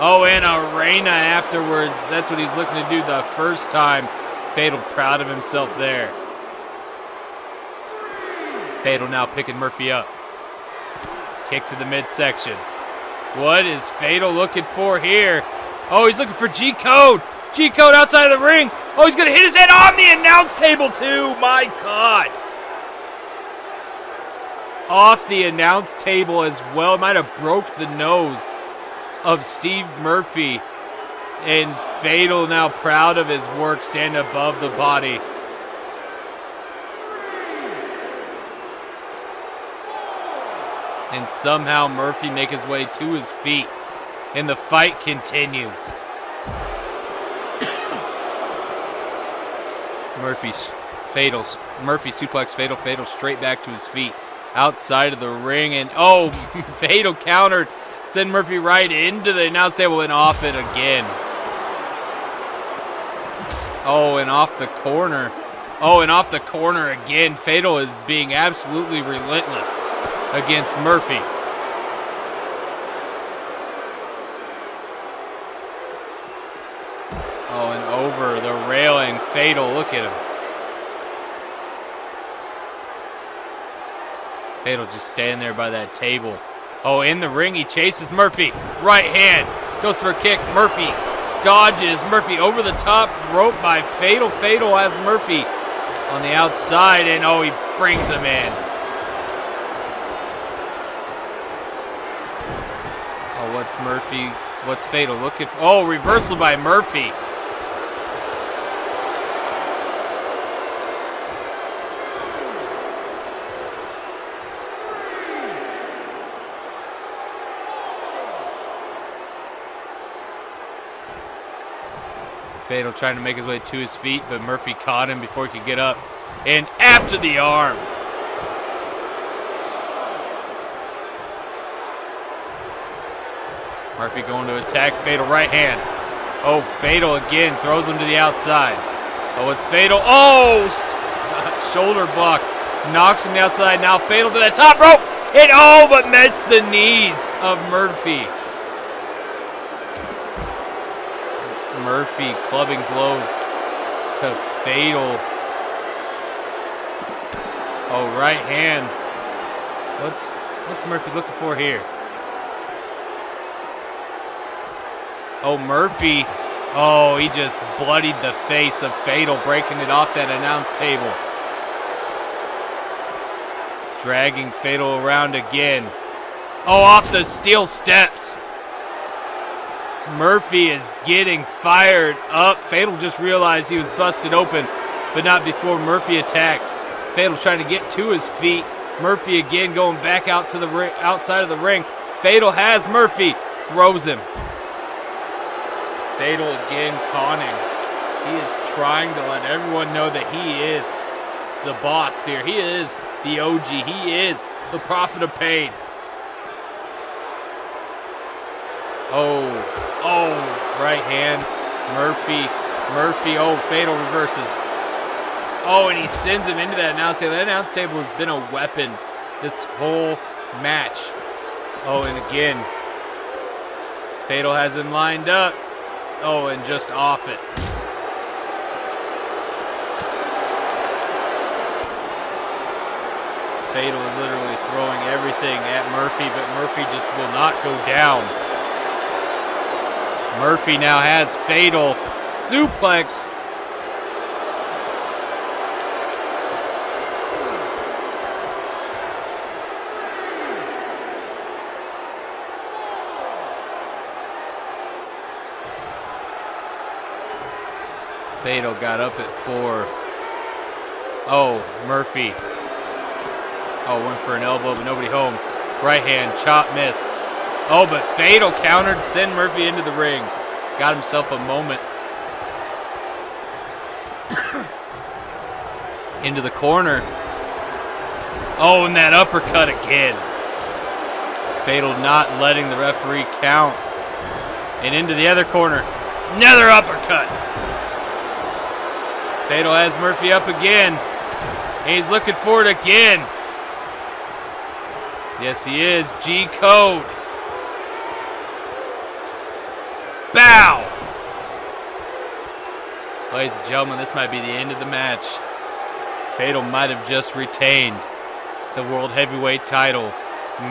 Oh, and Arena afterwards. That's what he's looking to do the first time. Fatal proud of himself there. Fatal now picking Murphy up. Kick to the midsection. What is Fatal looking for here? Oh, he's looking for G Code. G Code outside of the ring. Oh, he's going to hit his head on the announce table, too. My God. Off the announce table as well. Might have broke the nose of Steve Murphy. And Fatal now proud of his work, standing above the body. And somehow Murphy make his way to his feet. And the fight continues. Murphy's Fatal's Murphy suplex Fatal Fatal straight back to his feet outside of the ring and oh Fatal countered send Murphy right into the announce table and off it again. Oh, and off the corner. Oh, and off the corner again. Fatal is being absolutely relentless against Murphy. Oh, and over the railing. Fatal, look at him. Fatal just standing there by that table. Oh, in the ring, he chases Murphy. Right hand. Goes for a kick. Murphy dodges. Murphy over the top rope by Fatal. Fatal has Murphy on the outside, and oh, he brings him in. Oh, what's Murphy? What's Fatal looking for? Oh, reversal by Murphy. Fatal trying to make his way to his feet, but Murphy caught him before he could get up. And after the arm. Murphy going to attack Fatal right hand. Oh, Fatal again throws him to the outside. Oh, it's Fatal. Oh, shoulder block. Knocks him outside. Now Fatal to the top rope. And oh, but meets the knees of Murphy. Murphy clubbing blows to Fatal. Oh, right hand. What's what's Murphy looking for here? Oh, Murphy. Oh, he just bloodied the face of Fatal, breaking it off that announce table. Dragging Fatal around again. Oh, off the steel steps. Murphy is getting fired up. Fatal just realized he was busted open, but not before Murphy attacked. Fatal trying to get to his feet. Murphy again going back out to the ri- outside of the ring. Fatal has Murphy, throws him. Fatal again taunting. He is trying to let everyone know that he is the boss here. He is the OG. He is the prophet of pain. Oh, oh, right hand. Murphy, Murphy, oh, fatal reverses. Oh, and he sends him into that announce table. That announce table has been a weapon this whole match. Oh, and again, Fatal has him lined up. Oh, and just off it. Fatal is literally throwing everything at Murphy, but Murphy just will not go down. Murphy now has Fatal suplex. Fatal got up at four. Oh, Murphy. Oh, went for an elbow, but nobody home. Right hand, chop missed. Oh, but Fatal countered, send Murphy into the ring. Got himself a moment. into the corner. Oh, and that uppercut again. Fatal not letting the referee count. And into the other corner. Another uppercut. Fatal has Murphy up again. And he's looking for it again. Yes, he is. G code. Bow. Ladies and gentlemen, this might be the end of the match. Fatal might have just retained the World Heavyweight title.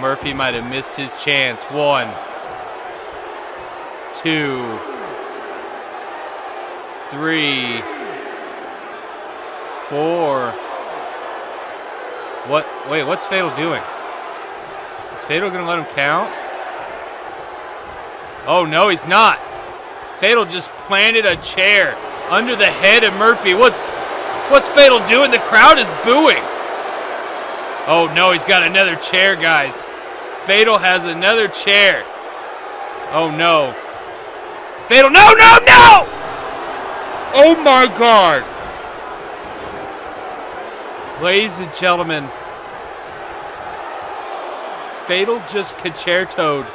Murphy might have missed his chance. One, two, three, four. What? Wait, what's Fatal doing? Is Fatal gonna let him count? Oh no, he's not. Fatal just planted a chair under the head of Murphy. What's what's Fatal doing? The crowd is booing. Oh no, he's got another chair, guys. Fatal has another chair. Oh no. Fatal, no, no, no! Oh my god. Ladies and gentlemen, Fatal just concertoed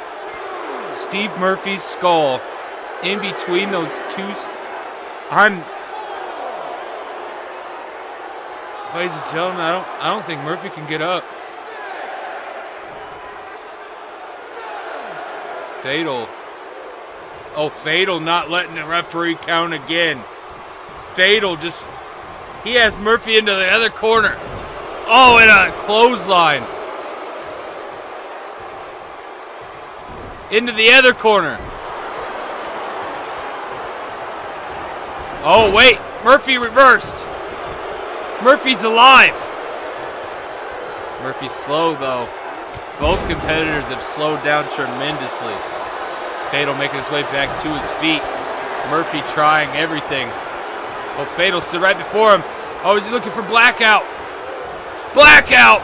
Steve Murphy's skull in between those two. I'm. Ladies and gentlemen, I don't. I don't think Murphy can get up. Fatal. Oh, Fatal not letting the referee count again. Fatal just. He has Murphy into the other corner. Oh, and a clothesline. Into the other corner. Oh, wait. Murphy reversed. Murphy's alive. Murphy's slow, though. Both competitors have slowed down tremendously. Fatal making his way back to his feet. Murphy trying everything. Oh, Fatal stood right before him. Oh, is he looking for blackout? Blackout!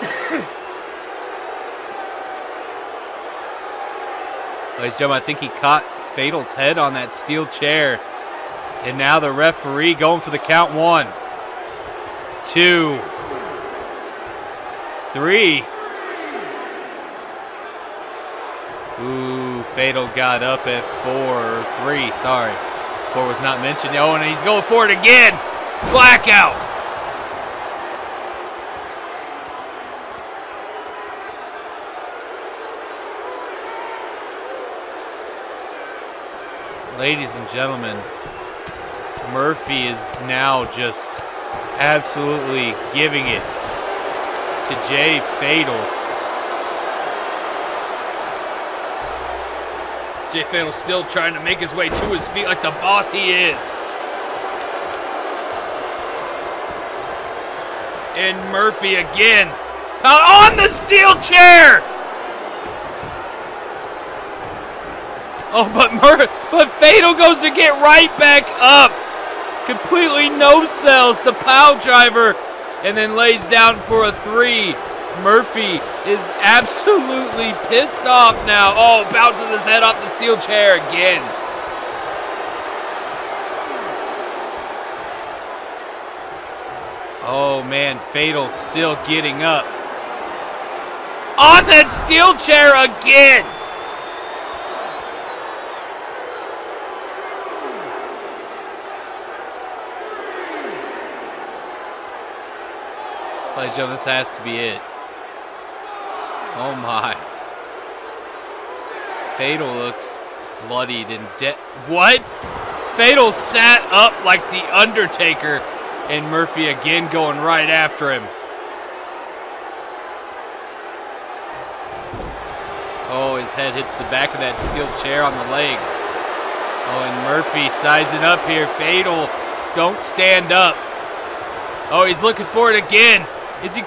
Ladies and gentlemen, I think he caught Fatal's head on that steel chair. And now the referee going for the count one, two, three. Ooh, Fatal got up at four, three, sorry. Four was not mentioned. Oh, and he's going for it again. Blackout. Ladies and gentlemen, Murphy is now just absolutely giving it to Jay Fatal. Jay Fatal still trying to make his way to his feet like the boss he is. And Murphy again. On the steel chair! Oh, but Mur- but Fatal goes to get right back up. Completely no sells the pile driver and then lays down for a three. Murphy is absolutely pissed off now. Oh, bounces his head off the steel chair again. Oh man, Fatal still getting up. On that steel chair again! And gentlemen, this has to be it. Oh my. Fatal looks bloodied and dead. What? Fatal sat up like the Undertaker, and Murphy again going right after him. Oh, his head hits the back of that steel chair on the leg. Oh, and Murphy sizing up here. Fatal, don't stand up. Oh, he's looking for it again. Is he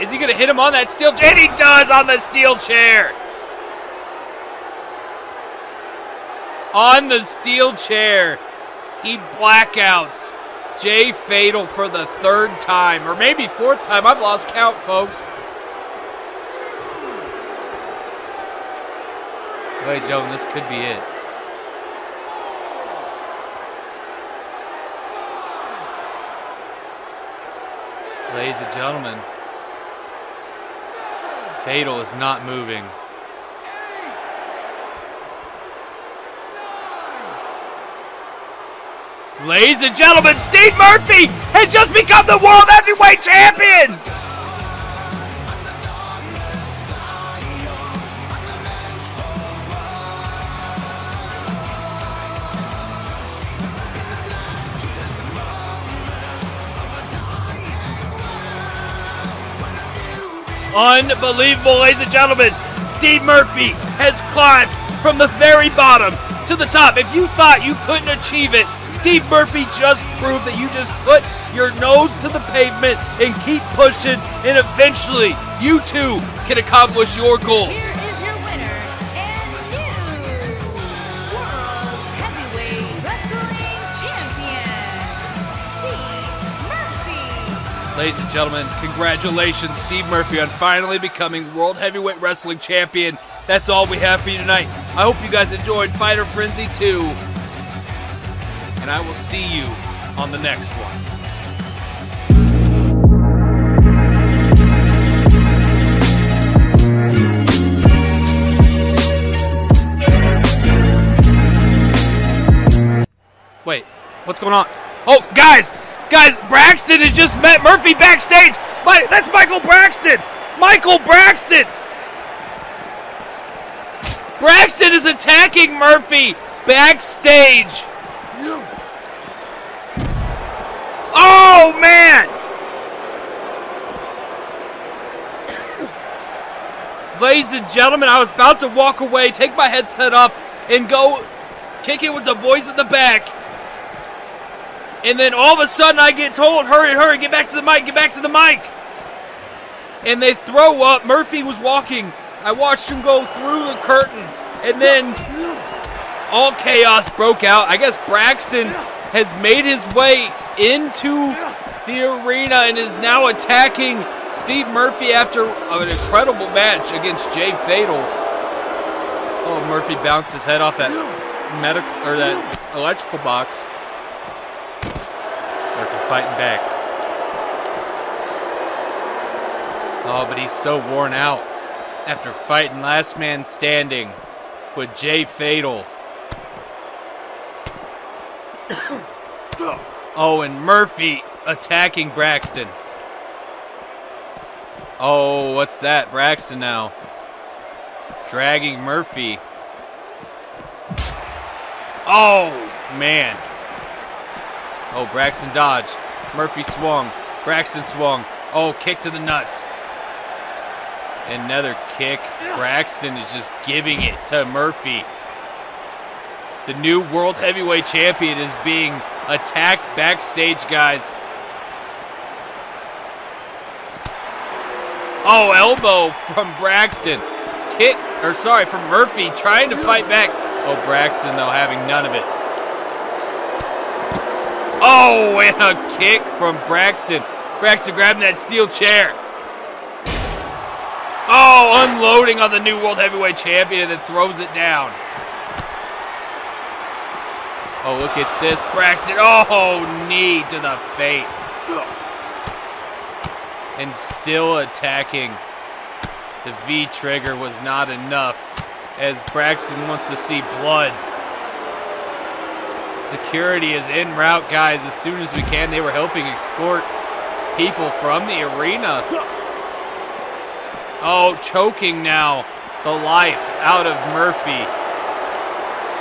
is he gonna hit him on that steel chair? And he does on the steel chair. On the steel chair, he blackouts Jay Fatal for the third time, or maybe fourth time. I've lost count, folks. Ladies Joe, this could be it. Ladies and gentlemen, Fatal is not moving. Ladies and gentlemen, Steve Murphy has just become the World Heavyweight Champion! Unbelievable, ladies and gentlemen. Steve Murphy has climbed from the very bottom to the top. If you thought you couldn't achieve it, Steve Murphy just proved that you just put your nose to the pavement and keep pushing, and eventually you too can accomplish your goals. Ladies and gentlemen, congratulations, Steve Murphy, on finally becoming World Heavyweight Wrestling Champion. That's all we have for you tonight. I hope you guys enjoyed Fighter Frenzy 2. And I will see you on the next one. Wait, what's going on? Oh, guys, guys, Braxton has just met Murphy backstage. My, that's Michael Braxton. Michael Braxton. Braxton is attacking Murphy backstage. Oh man! Ladies and gentlemen, I was about to walk away, take my headset off, and go kick it with the boys in the back. And then all of a sudden I get told, hurry, hurry, get back to the mic, get back to the mic. And they throw up. Murphy was walking. I watched him go through the curtain. And then all chaos broke out. I guess Braxton has made his way into the arena and is now attacking Steve Murphy after an incredible match against Jay Fatal. Oh, Murphy bounced his head off that medical or that electrical box. Fighting back. Oh, but he's so worn out after fighting last man standing with Jay Fatal. Oh, and Murphy attacking Braxton. Oh, what's that? Braxton now. Dragging Murphy. Oh, man. Oh, Braxton dodged. Murphy swung. Braxton swung. Oh, kick to the nuts. Another kick. Braxton is just giving it to Murphy. The new World Heavyweight Champion is being attacked backstage, guys. Oh, elbow from Braxton. Kick, or sorry, from Murphy trying to fight back. Oh, Braxton, though, having none of it. Oh, and a kick from Braxton. Braxton grabbing that steel chair. Oh, unloading on the new World Heavyweight Champion that throws it down. Oh, look at this. Braxton. Oh, knee to the face. And still attacking. The V trigger was not enough as Braxton wants to see blood. Security is in route, guys, as soon as we can. They were helping escort people from the arena. Oh, choking now. The life out of Murphy.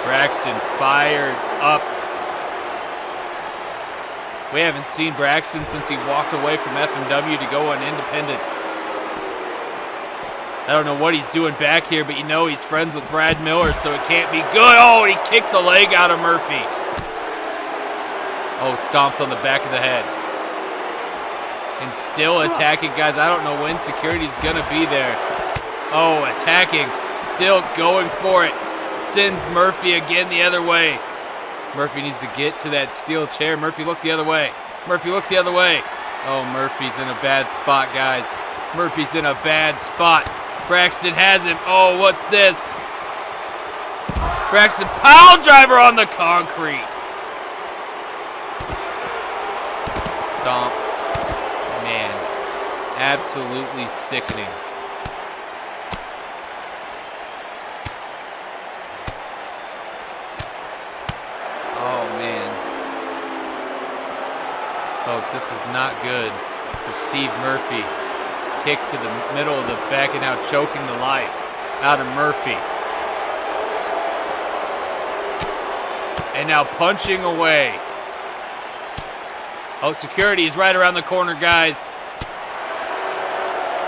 Braxton fired up. We haven't seen Braxton since he walked away from FMW to go on Independence. I don't know what he's doing back here, but you know he's friends with Brad Miller, so it can't be good. Oh, he kicked the leg out of Murphy. Oh, stomps on the back of the head. And still attacking, guys. I don't know when security's going to be there. Oh, attacking. Still going for it. Sends Murphy again the other way. Murphy needs to get to that steel chair. Murphy, look the other way. Murphy, look the other way. Oh, Murphy's in a bad spot, guys. Murphy's in a bad spot. Braxton has him. Oh, what's this? Braxton pile driver on the concrete. Stomp. Man, absolutely sickening. Oh, man. Folks, this is not good for Steve Murphy. Kick to the middle of the back and now choking the life out of Murphy. And now punching away. Oh, security is right around the corner, guys.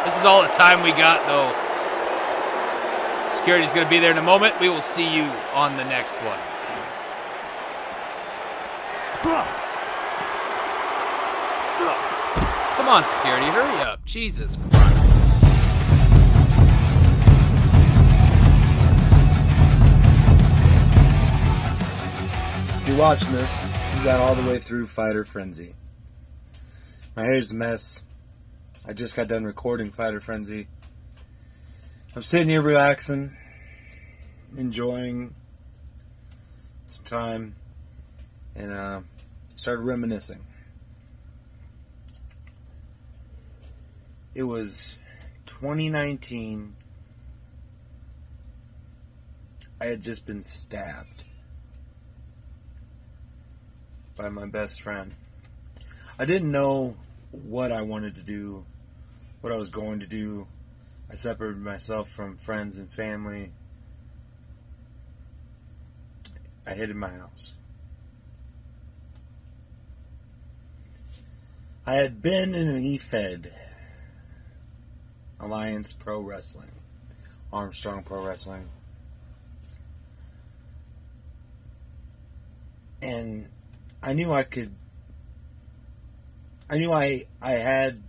This is all the time we got, though. Security's going to be there in a moment. We will see you on the next one. Come on, security, hurry up. Jesus. If you're watching this, got all the way through Fighter Frenzy. My hair's a mess. I just got done recording Fighter Frenzy. I'm sitting here relaxing, enjoying some time, and uh, started reminiscing. It was 2019. I had just been stabbed by my best friend. I didn't know what I wanted to do, what I was going to do. I separated myself from friends and family. I hid in my house. I had been in an EFED, Alliance Pro Wrestling, Armstrong Pro Wrestling. And I knew I could I knew I I had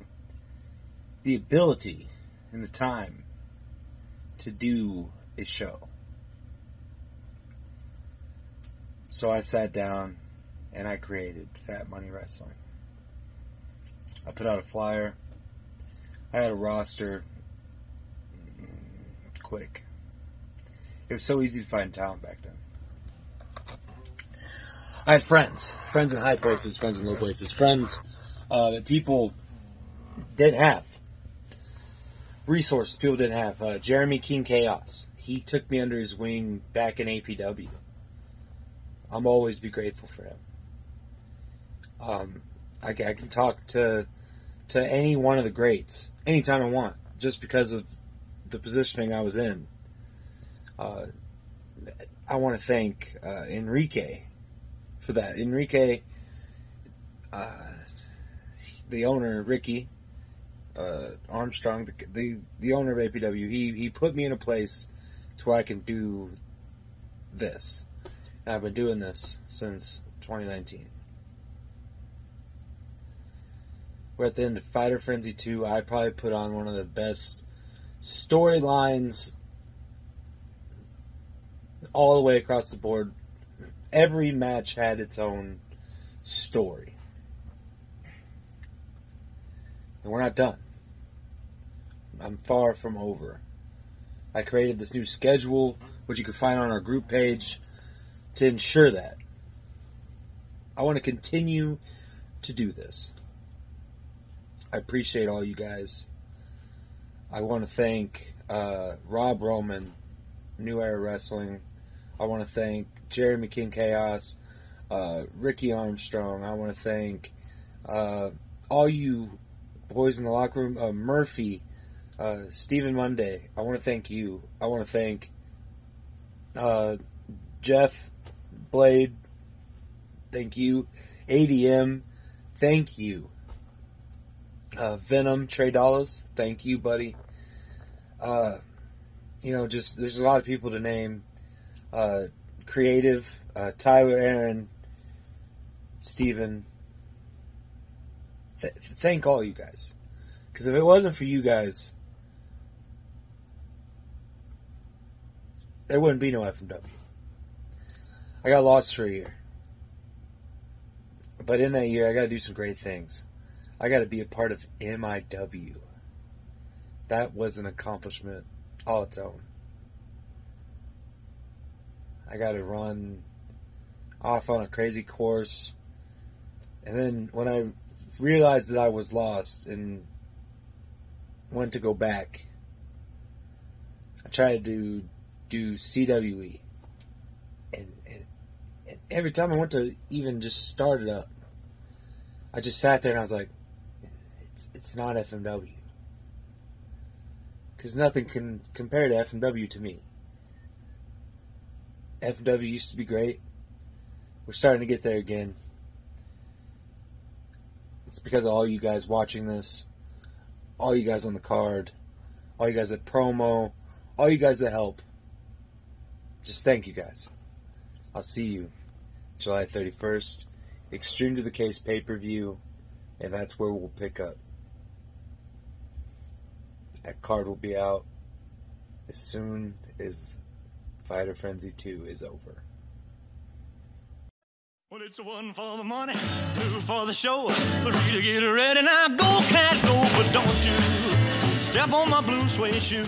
the ability and the time to do a show. So I sat down and I created Fat Money Wrestling. I put out a flyer. I had a roster mm, quick. It was so easy to find talent back then. I had friends, friends in high places, friends in low places, friends uh, that people didn't have, resources people didn't have. Uh, Jeremy King Chaos, he took me under his wing back in APW. I'm always be grateful for him. Um, I, I can talk to to any one of the greats anytime I want, just because of the positioning I was in. Uh, I want to thank uh, Enrique for that. Enrique, uh, the owner, Ricky uh, Armstrong, the, the the owner of APW, he he put me in a place to where I can do this. And I've been doing this since 2019. We're at the end of Fighter Frenzy 2. I probably put on one of the best storylines all the way across the board. Every match had its own story. And we're not done. I'm far from over. I created this new schedule, which you can find on our group page, to ensure that. I want to continue to do this. I appreciate all you guys. I want to thank uh, Rob Roman, New Era Wrestling. I want to thank Jeremy King Chaos, uh, Ricky Armstrong. I want to thank uh, all you boys in the locker room. Uh, Murphy, uh, Stephen Monday. I want to thank you. I want to thank uh, Jeff Blade. Thank you. ADM. Thank you. Uh, Venom, Trey Dollars. Thank you, buddy. You know, just there's a lot of people to name. Uh, creative, uh, Tyler, Aaron, Steven. Th- thank all you guys. Because if it wasn't for you guys, there wouldn't be no FMW. I got lost for a year. But in that year, I got to do some great things. I got to be a part of MIW. That was an accomplishment all its own. I got to run off on a crazy course. And then when I realized that I was lost and went to go back, I tried to do CWE. And, and, and every time I went to even just start it up, I just sat there and I was like, it's, it's not FMW. Because nothing can compare to FMW to me. FMW used to be great. We're starting to get there again. It's because of all you guys watching this, all you guys on the card, all you guys at promo, all you guys that help. Just thank you guys. I'll see you July 31st, Extreme to the Case pay per view, and that's where we'll pick up. That card will be out as soon as Fighter Frenzy 2 is over. Well, it's one for the money, two for the show, three to get ready. Now go, cat, go, but don't you step on my blue suede shoe.